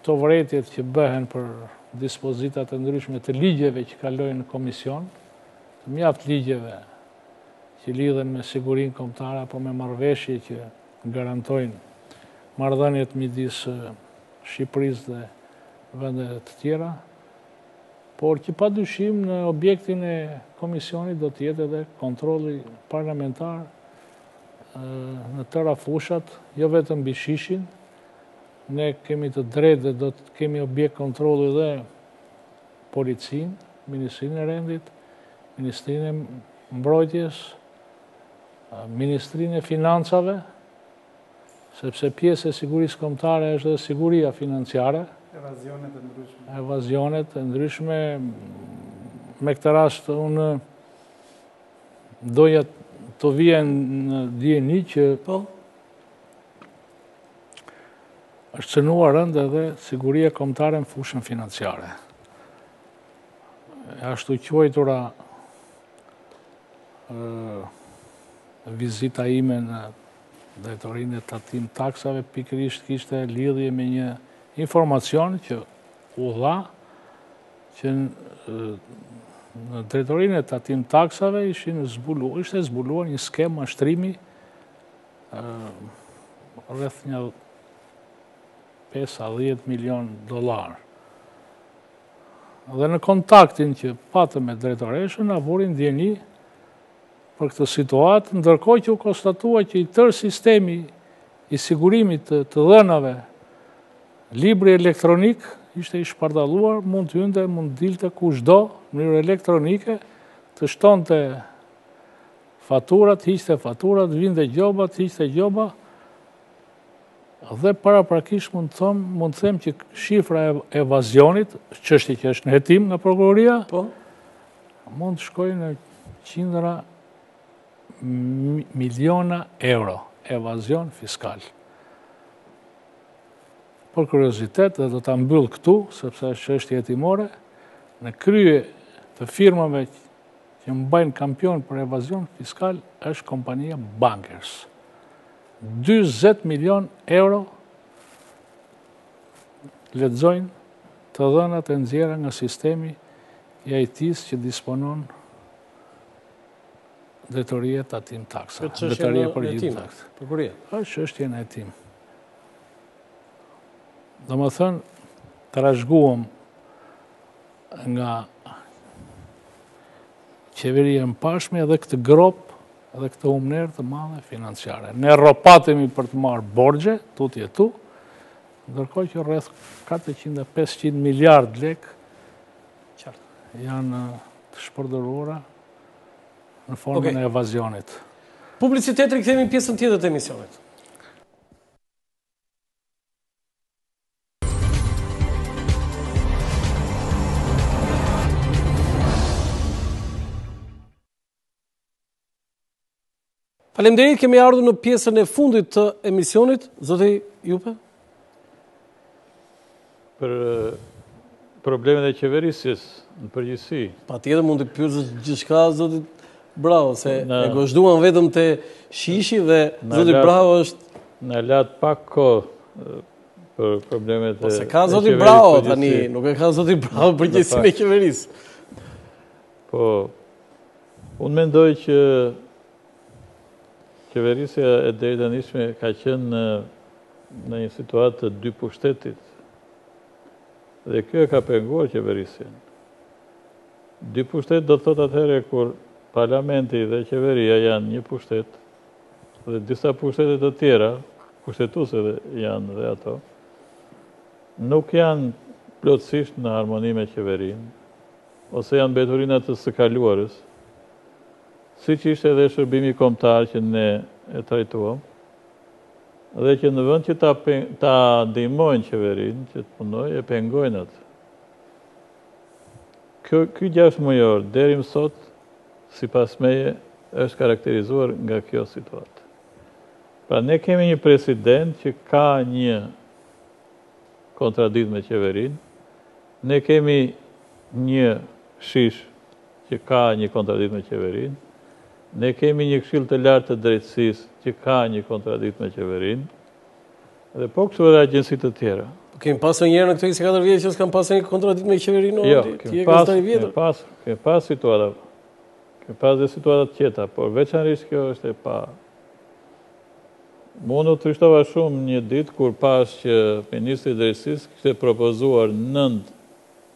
këto vërejtjet që bëhen për dispozitat e ndryshme të ligjeve që kalojnë në komision, të mjaft ligjeve që lidhen me sigurinë kombëtare apo me marrëveshje që garantojnë marrëdhëniet midis Shqipërisë dhe vendeve të tjera, por që pa dyshim në objektin e komisionit do të jetë edhe kontrolli parlamentar në tërë fushat, jo vetëm mbi SHISH-in, ne kemi të drejtë dhe do të kemi objekt kontrolli dhe policinë, Ministrinë e Rendit, Ministrinë e Mbrojtjes, Ministrinë e Financave, sepse pjesë e sigurisë kombëtare është edhe siguria financiare.
Evazionet e ndryshme.
Evazionet e ndryshme. Me këtë rast, unë doja t'ju vija në dijeni që
po,
është cënuar rëndë edhe siguria kombëtare në fushën financiare. e ashtuquajtura vizita ime në drejtorinë e tatim taksave pikërisht kishte lidhje me një informacion që u dha që në drejtorinë e tatim taksave ishin zbulu, ishte zbuluar një skemë mashtrimi rreth një 50 milion dolarë. Dhe në kontaktin që pata me drejtoreshën, na vuri në dijeni për këtë situatë, ndërkohë që u konstatua që i tërë sistemi i sigurimit të të dhënave, libri elektronik ishte i shpartalluar, mund të hynte, mund të dilte kushdo, në mënyrë elektronike, të shtonte fatura, të hiqte fatura, të vinte gjoba, të hiqte gjoba, Dhe paraprakisht mund të them, mund të them që shifra e evazionit, çështje që është në hetim nga prokuroria,
po
mund të shkojë në qindra miliona euro evazion fiskal. Për kuriozitet dhe do ta mbyll këtu, sepse është çështje hetimore, në krye të firmave që mbajnë kampion për evazion fiskal është kompania Bankers. 40 milion euro lexojnë të dhënat e nxjerra nga sistemi i IT-s që disponon drejtoria e
tatim taksave. Kjo
çështje
në
hetim, për kërje? Kjo çështje në hetim. Domethënë, trashëguam nga qeveria e mëparshme edhe këtë gropë dhe këtë humnerë të madhe financiare. Ne rropatemi për të marrë borxhe, tutje-tëhu, ndërkohë që rreth 400-500 miliard lek janë të shpërdoruara në formën e evazionit.
Publicitet, rikthehemi në pjesën tjetër të emisionit. Faleminderit, kemi ardhur në pjesën e fundit të emisionit, zoti Jupi.
Për problemet e qeverisjes në përgjithësi.
Patjetër mund të përgjigjet gjithçka, zoti Braho, se e gozhduan vetëm te SHISH-i dhe
zoti
Braho është...
Më latë pak kohë për problemet po e qeverisë.
Po s'e ka zoti
Braho,
tani, nuk e ka zoti Braho përgjegjësinë e qeverisë.
Po, Unë mendoj që qeverisja e deritanishme ka qenë në, në një situatë të dy pushtetit. Dhe kjo e ka penguar qeverisjen. Dy pushtet do të thotë atëhere kur parlamenti dhe qeveria janë një pushtet dhe disa pushtete të tjera, kushtetuse dhe janë dhe ato, nuk janë plotësisht në harmoni me qeverinë, Ose janë mbeturina të së kaluarës. Siç ishte edhe shërbimi kombëtar që ne e trajtuam dhe që në vend që ta ta ndihmojnë qeverinë që të punojë, e pengojnë atë. Kjo ky gjashtëmujor deri më sot sipas meje është karakterizuar nga kjo situatë. Pra ne kemi një president që ka një kontradiktë me qeverinë, Ne kemi një SHISH që ka një kontradiktë me qeverinë, ne kemi një Këshill të Lartë të Drejtësisë që ka një kontradiktë me qeverinë, dhe po kështu edhe agjenci të tjera.
Po kemi pasur ndonjëherë në këto 24 vjet që s'kanë pasur një kontradiktë me qeverinë o
jo,
ti je gazetar
i
vjetër.
Pas, kemi pas situata. Kemi pas dhe situata të këtilla, por veçanërisht kjo është e pa Unë u trishtova shumë një ditë kur pashë që ministri i Drejtësisë kishte propozuar nëntë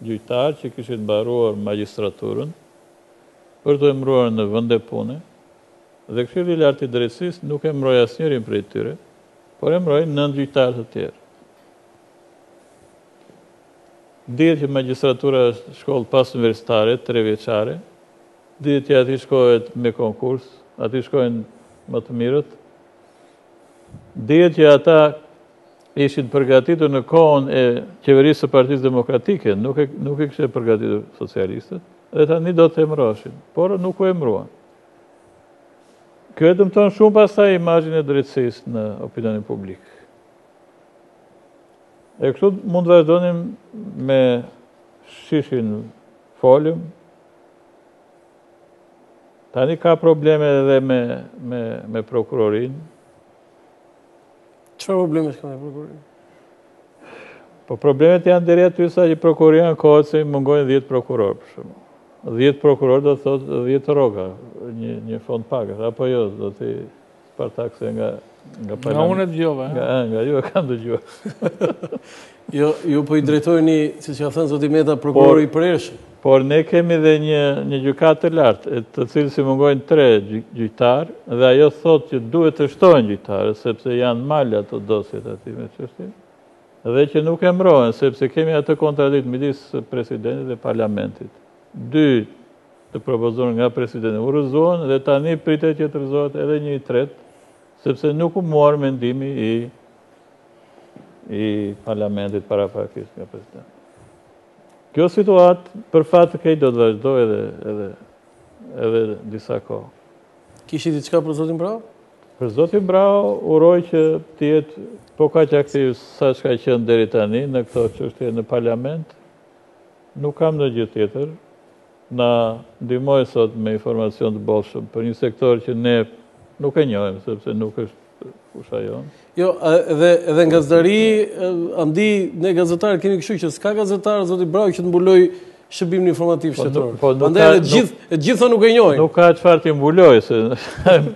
gjyqtarë që kishin mbaruar magjistraturën për t'u emëruar në vende pune dhe Këshilli i Lartë i Drejtësisë nuk emëroi asnjërin prej tyre, por emëroi nëntë gjyqtarë të tjerë. Dihet që magjistratura është shkollë pasuniversitare, trevjeçare, Dihet që aty shkohet me konkurs, aty shkojnë më të mirët. Dihet që ata ishin përgatitur në kohën e qeverisë së Partisë Demokratike, nuk i nuk i kishin përgatitur socialistët, dhe tani do të emroheshin, por nuk u emruan. Kjo e dëmton shumë pastaj imazhin e drejtësisë në opinionin publik. E kështu mund të vazhdonim me SHISH-in folëm, Tani ka probleme edhe me, me, me prokurorin.
Çfarë probleme ka me prokurorin?
Po problemet janë deri aty sa që prokurori ankohet se i mungojnë 10 prokurorë, për shembull. 10 prokurorë do të thotë 10 rroga, një, një fond pagash, apo jo, do të Par ta këse
nga... Nga unë e dëgjove.
Nga ju e kam dëgjuar.
Jo, ju po i drejtoheni, siç ka thënë Zoti Meta, prokurori i përgjithshëm.
Por ne kemi dhe një gjykatë të lartë, të cilës i mungojnë tre gjyqtarë, dhe ajo thotë që duhet të shtohen gjyqtarët, sepse janë mal ato dosjet aty me çështje, dhe që nuk emërohen, sepse kemi atë kontradiktë midis presidentit dhe parlamentit. Dy të propozuar nga presidenti u rrëzuan dhe tani pritet që të rrëzohet edhe një i tretë, sepse nuk u mor mendimi i i parlamentit paraprakisht nga presidenti. Kjo situatë për fat të keq do të vazhdojë edhe edhe edhe disa kohë.
Kishit diçka për zotin Brau?
Për zotin Braho uroj që të jetë po kaq aktiv sa ç'ka qenë deri tani në këto çështje në parlament. Nuk kam ndonjë gjë tjetër. Na ndihmoi sot me informacion të bollshëm për një sektor që ne nuk e njohim sepse nuk është fusha jonë.
Jo, edhe në gazetari, Andi, ne gazetarë kemi kështu që s'ka gazetar zoti Braho që të mbulojë shërbimin informativ po, shtetëror. Po, Prandaj edhe të gjithë, të gjitha nuk e njohin.
Nuk ka çfarë të mbulojë se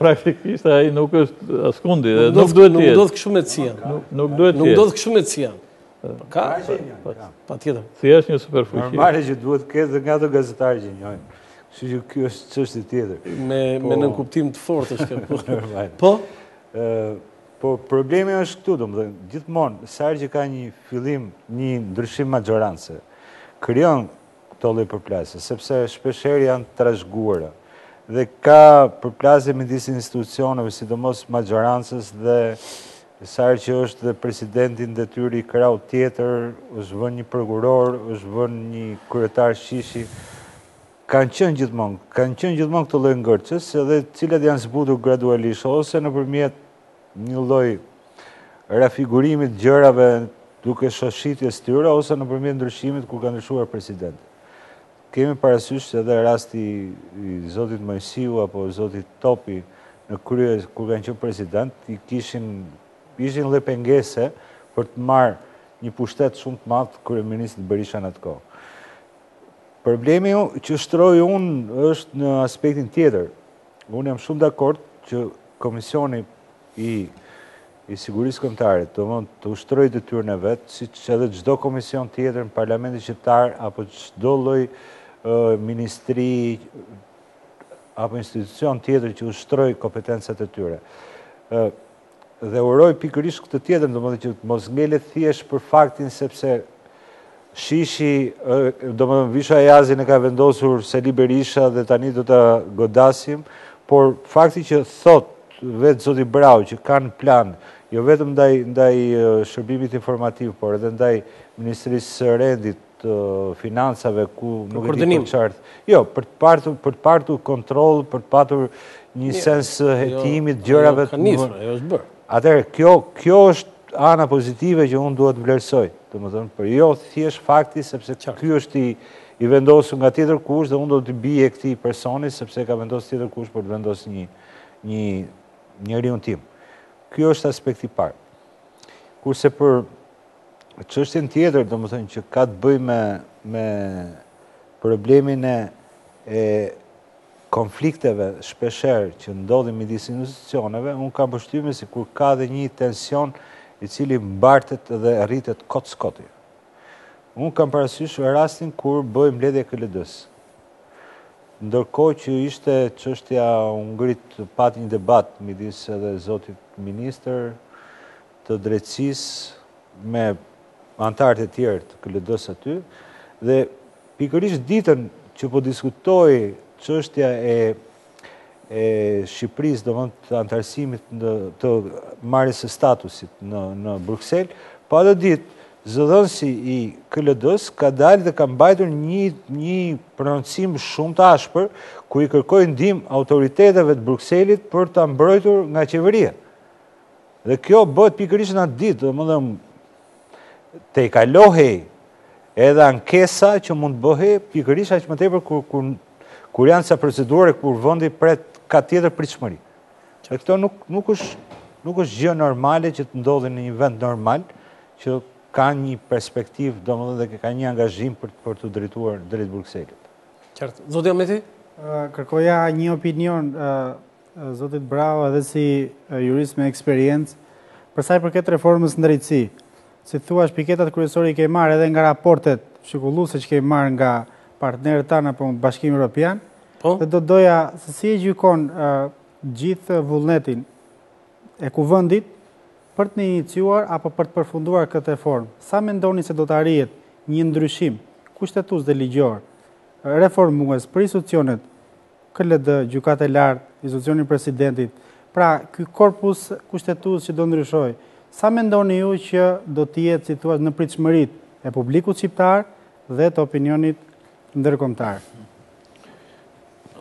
praktikisht ai nuk është askundi, nuk duhet të
jetë. Nuk ndodh kështu me CIA-n.
Nuk duhet të
jetë. Nuk ndodh kështu me CIA-n. Ka, patjetër.
Se është një superfuqi.
Normale që duhet të ketë nga ato gazetarë që njohin. Kështu që kjo është çështje tjetër.
Me po- me nënkuptim të fortë është kjo. Po.
Ë po problemi është këtu, domethënë, gjithmonë sa herë që ka një fillim, një ndryshim maxhorance, krijohen këto lloj përplasjesh, sepse shpesh herë janë të trashëguara dhe ka përplasje midis institucioneve, sidomos maxhorancës dhe Sa herë që është dhe presidenti në detyrë i krahut tjetër, është vënë një prokuror, është vënë një kryetar SHISH-i, kanë qenë gjithmonë, kanë qenë gjithmonë këto lloj ngërçesh, edhe të cilat janë zbutur gradualisht, ose nëpërmjet një lloj rafigurimi të gjërave duke shoshitjes së tyre, ose nëpërmjet ndryshimit kur ka ndryshuar presidenti. Kemi parasysh se edhe rasti i zotit Moisiu apo zotit Topi në krye kur kanë qenë presidentë, i kishin ishin lloj pengese për të marrë një pushtet shumë të madh të kryeministrit Berisha në atë kohë. Problemi që shtroj unë është në aspektin tjetër. Unë jam shumë dakord që komisioni i i Sigurisë Kombëtare, domethënë të ushtrojë detyrën e vet, siç edhe çdo komision tjetër në Parlamentin Shqiptar apo çdo lloj ministri apo institucion tjetër që ushtrojë kompetencat e tyre dhe uroj pikërisht këtë tjetër, domethënë që mos ngelet thjesht për faktin sepse SHISH-i, domethënë Visho Ajazin e ka vendosur Sali Berisha dhe tani do ta godasim, por fakti që thotë vetë zoti Braho që kanë plan, jo vetëm ndaj, ndaj shërbimit informativ, por edhe ndaj Ministrisë së Rendit, financave, ku nuk e di për qartë. Jo, për të patur, për të patur kontroll, për të patur një sens hetimi të gjërave
të... Ka nisur, e është bërë.
Atëherë, kjo, kjo është ana pozitive që unë duhet të vlerësoj, domethënë, por jo thjesht fakti, sepse ky është i, i vendosur nga tjetërkush dhe unë do t'i bie këtij personi, sepse ka vendosur tjetërkush për të vendos një, një njeriun tim. Kjo është aspekti i parë. Kurse për çështjen tjetër, domethënë, që ka të bëjë me, me problemin e, e konflikteve shpeshherë që ndodhin midis institucioneve, unë kam përshtypjen sikur ka dhe një tension i cili mbartet dhe rritet kot së koti. Unë kam parasysh rastin kur bëhej mbledhja e KLD-së. Ndërkohë që ishte çështja u ngrit pati një debat midis edhe zotit ministër të drejtësisë me anëtarët e tjerë të KLD-së aty dhe Pikërisht ditën që po diskutohej çështja e e Shqipërisë, domethënë të anëtarësimit në të marrjes së statusit në, në Bruksel, po atë ditë, zëdhënësi i KLD-së ka dalë dhe ka mbajtur një, një prononcim shumë të ashpër, ku i kërkon ndihmë autoriteteve të Brukselit për ta mbrojtur nga qeveria. Dhe kjo bëhet pikërisht në atë ditë, domethënë tejkalohej edhe ankesa që mund të bëhej pikërisht aq më tepër kur kur kur janë ca procedura kur vendi pret ka tjetër pritshmëri. Dhe këto nuk nuk është nuk është gjë normale që të ndodhin në një vend normal që ka një perspektivë, domethënë dhe ka një angazhim për për t'u drejtuar drejt Brukselit.
Qartë. Zoti Ameti,
kërkoja një opinion zotit Braho edhe si jurist me eksperiencë. Për sa i përket reformës në drejtësi, si të thuash piketat kryesore i kemi marrë edhe nga raportet shkëlqyese që kemi marrë nga partnerët tanë apo nga Bashkimi Europian, po? dhe do doja se si e gjykon gjithë vullnetin e Kuvendit për të iniciuar apo për të përfunduar këtë reformë. Sa mendoni se do të arrihet një ndryshim kushtetues dhe ligjor, reformues për institucionet KLD, Gjykatë e Lartë, Institucioni i Presidentit, pra ky korpus kushtetues që do ndryshojë, sa mendoni ju që do të jetë si thua në pritshmëritë e publikut shqiptar dhe të opinionit
ndërkombëtar?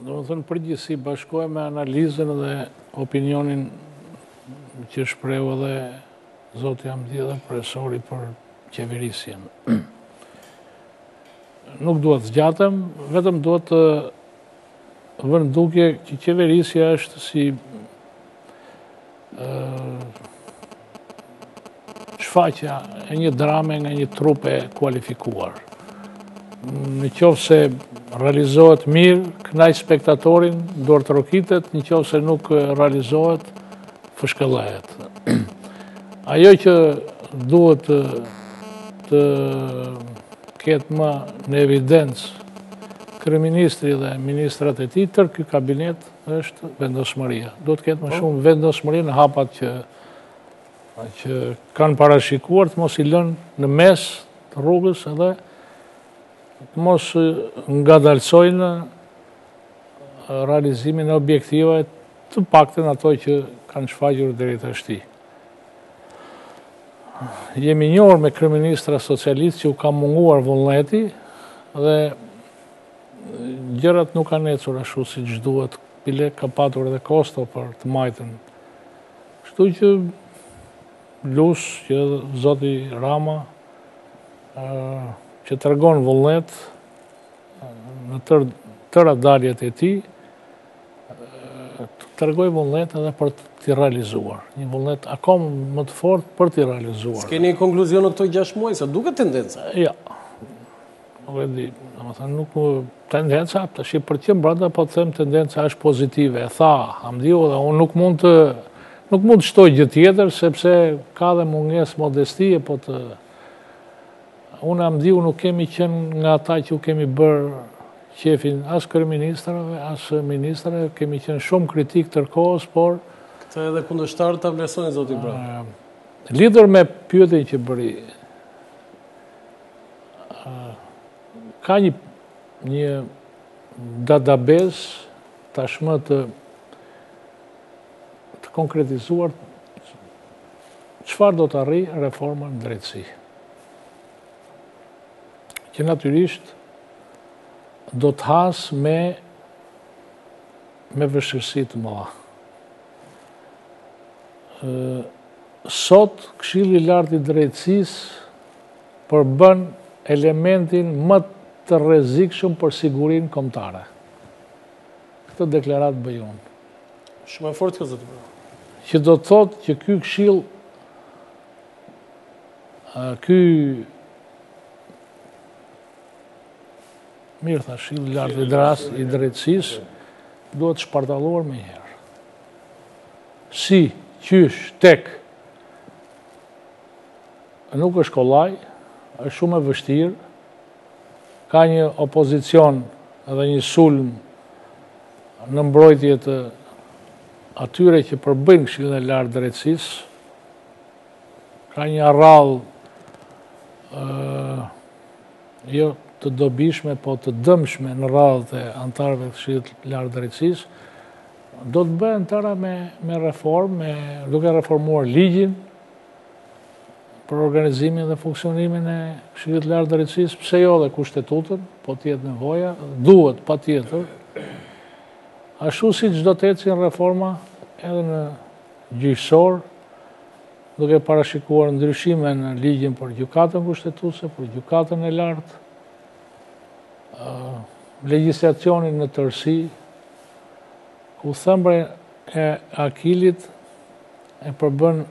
Domethënë përgjithësisht bashkohem me analizën dhe opinionin që shprehu edhe zoti Hamdi dhe profesori për qeverisjen. Nuk dua të zgjatem, vetëm dua të vë në dukje që qeverisja është si shfaqja e një drame nga një trupë e kualifikuar. Në qoftë se realizohet mirë, kënaq spektatorin, duartrokitet, në qoftë se nuk realizohet, fëshkëllehet. Ajo që duhet të ketë më në evidencë kryeministri dhe ministrat e tij, tërë ky kabinet është vendosmëria. Duhet të ketë më, po, shumë vendosmëri në hapat që që kanë parashikuar të mos i lënë në mes të rrugës edhe të mos ngadalësojnë realizimin e objektivave të paktën ato që kanë shfaqur deri tashti. Jemi njohur me kryeministra socialist që u ka munguar vullneti dhe gjërat nuk kanë ecur ashtu siç duhet, bile ka patur edhe kosto për të majtën. Kështu që lus që zoti Rama që tregon vullnet në tërë daljet e tij, të tregojë vullnet edhe për t'i realizuar. Një vullnet akoma më të fort për t'i realizuar.
S'keni një konkluzion në këto 6 muaj, si duket tendenca?
Ja. Nuk e di, domethënë, nuk tendenca, të shi për të jem brenda, po të them tendenca është pozitive. E tha Hamdiu dhe unë nuk mund të, nuk mund të shtoj gjë tjetër, sepse ka dhe mungesë modestie, po të, Unë, Hamdiu nuk kemi qenë nga ata që u kemi bërë qejfin as kryeministrave, as ministrave, kemi qenë shumë kritikë tërë kohës, por...
Këtë edhe kundërshtarët e vlerësojnë, zoti Bra.
Lidhur me pyetjen që bëri, ka një një database tashmë të të konkretizuar Çfarë do të arrijë reforma në drejtësi? Që natyrisht do të hasë me me vështirësi të mëdha. Sot, këshilli i lartë i drejtësisë përbën elementin më të rrezikshëm për sigurinë kombëtare. Këtë deklaratë bëj unë.
Shumë e fortë kjo zot.
Që do të thotë që ky këshill ky mirë thashë këshill i lartë i drasë i drejtësisë duhet të shpartalluar menjëherë si qysh tek nuk është kollaj është shumë e vështirë Ka një opozicion dhe një sulm në mbrojtje të atyre që përbëjnë këshillin e lartë drejtësisë. Ka një radhë jo të dobishme, po të dëmshme në radhët e anëtarëve të këshillit lartë drejtësisë, do të bëhen të tëra me, me reformë, me, duke reformuar ligjin, për organizimin dhe funksionimin e Këshillit të Lartë Drejtësisë, pse jo dhe kushtetutën, po të jetë nevoja, duhet patjetër, ashtu siç do të ecin reforma edhe në gjyqësor, duke parashikuar ndryshime në ligjin për gjykatën kushtetuese, për gjykatën e lartë, legjislacionin në tërësi, ku thembrën e Akilit E përbën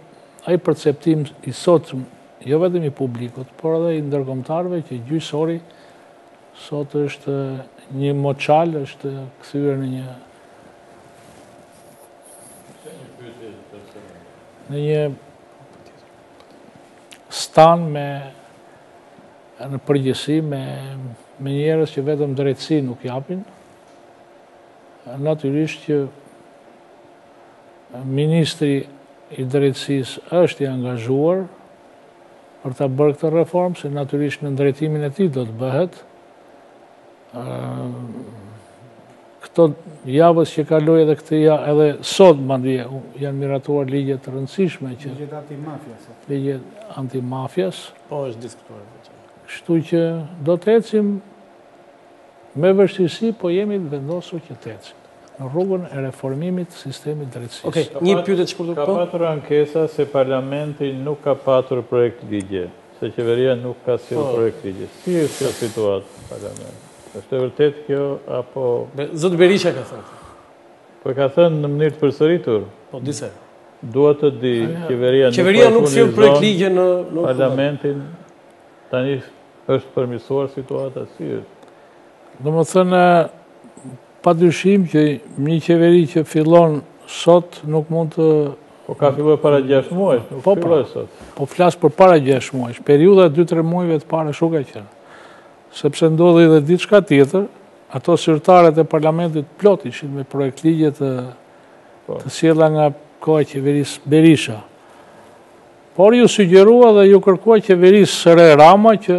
ai perceptim i sotëm jo vetëm i publikut, por edhe i ndërkombëtarëve që gjyqësori sot është një moçal, është kthyer në një në një stan me në përgjithësi me, me njerëz që vetëm drejtësi nuk japin, natyrisht që Ministri i Drejtësisë është i angazhuar për ta bërë këtë reformë, se natyrisht nën drejtimin e tij do të bëhet. Këto javët që kaloi edhe këtë ja, edhe sot madje janë miratuar ligje të rëndësishme që
ligjet antimafia,
ligjet antimafias.
Po është diskutuar.
Kështu që do të ecim Me vështirësi po jemi të vendosur që të ecim në rrugën e reformimit të sistemit
të drejtësisë.
Ka patur ankesa se Parlamenti nuk ka patur projektligje, se Qeveria nuk ka sjellë projektligje. Si është kjo situatë në Parlament? Është e vërtetë kjo apo?
Zoti Berisha ka thënë këtë.
Po e ka thënë në mënyrë të përsëritur.
Po, disa herë.
Dua të di, Qeveria nuk po e furnizon Parlamentin Tani është përmirësuar situata, si është?
Domethënë, pa dyshim që një qeveri që fillon sot nuk mund të...
Po ka filluar para 6 muajsh, nuk
po fillon,
pra, sot.
Po flas për para 6 muajsh, periudha e 2-3 muajve të parë ashtu ka qenë. Sepse ndodhi dhe diçka tjetër, ato sirtarët e parlamentit plot ishin me projektligje të,
po,
të sjella nga koha e qeverisë Berisha. Por iu sugjerua dhe iu kërkua qeverisë së re Rama që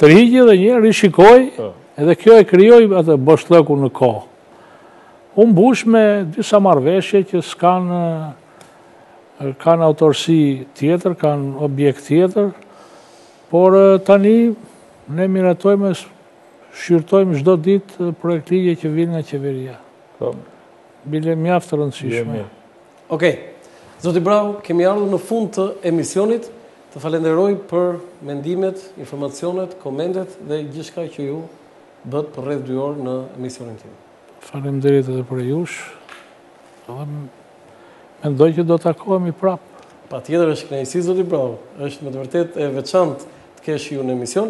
tërhiqi edhe një herë, rishikoji,
po,
edhe kjo e krijoi atë boshllëkun në kohë. U mbush me disa marrëveshje që s'kanë kanë autorësi tjetër, kanë objekt tjetër, por tani ne miratojmë e shqyrtojmë çdo ditë projektligje që vijnë nga qeveria.
Po.
Bile mjaft të rëndësishme.
Okej. Zoti Braho, kemi ardhur në fund të emisionit. Të falenderoj për mendimet, informacionet, komentet dhe gjithçka që ju bëtë për rreth dy orë në emisionin tim.
Faleminderit edhe prej jush. Mendoj që do të takohemi prapë.
Patjetër është kënaqësi zoti Braho. Është me të vërtetë e veçantë të kesh ju në emision.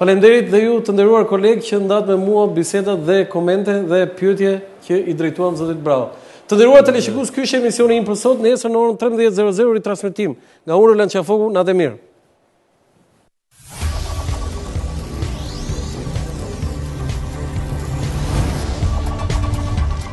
Faleminderit dhe ju të nderuar kolegë që ndatë me mua bisedat dhe komente dhe pyetje që i drejtuam zotit Braho. Të nderuar teleshikues, ky është emisioni im për sot, nesër në orën 13:00 ritransmetim nga unë Roland Qafoku, natë e mirë.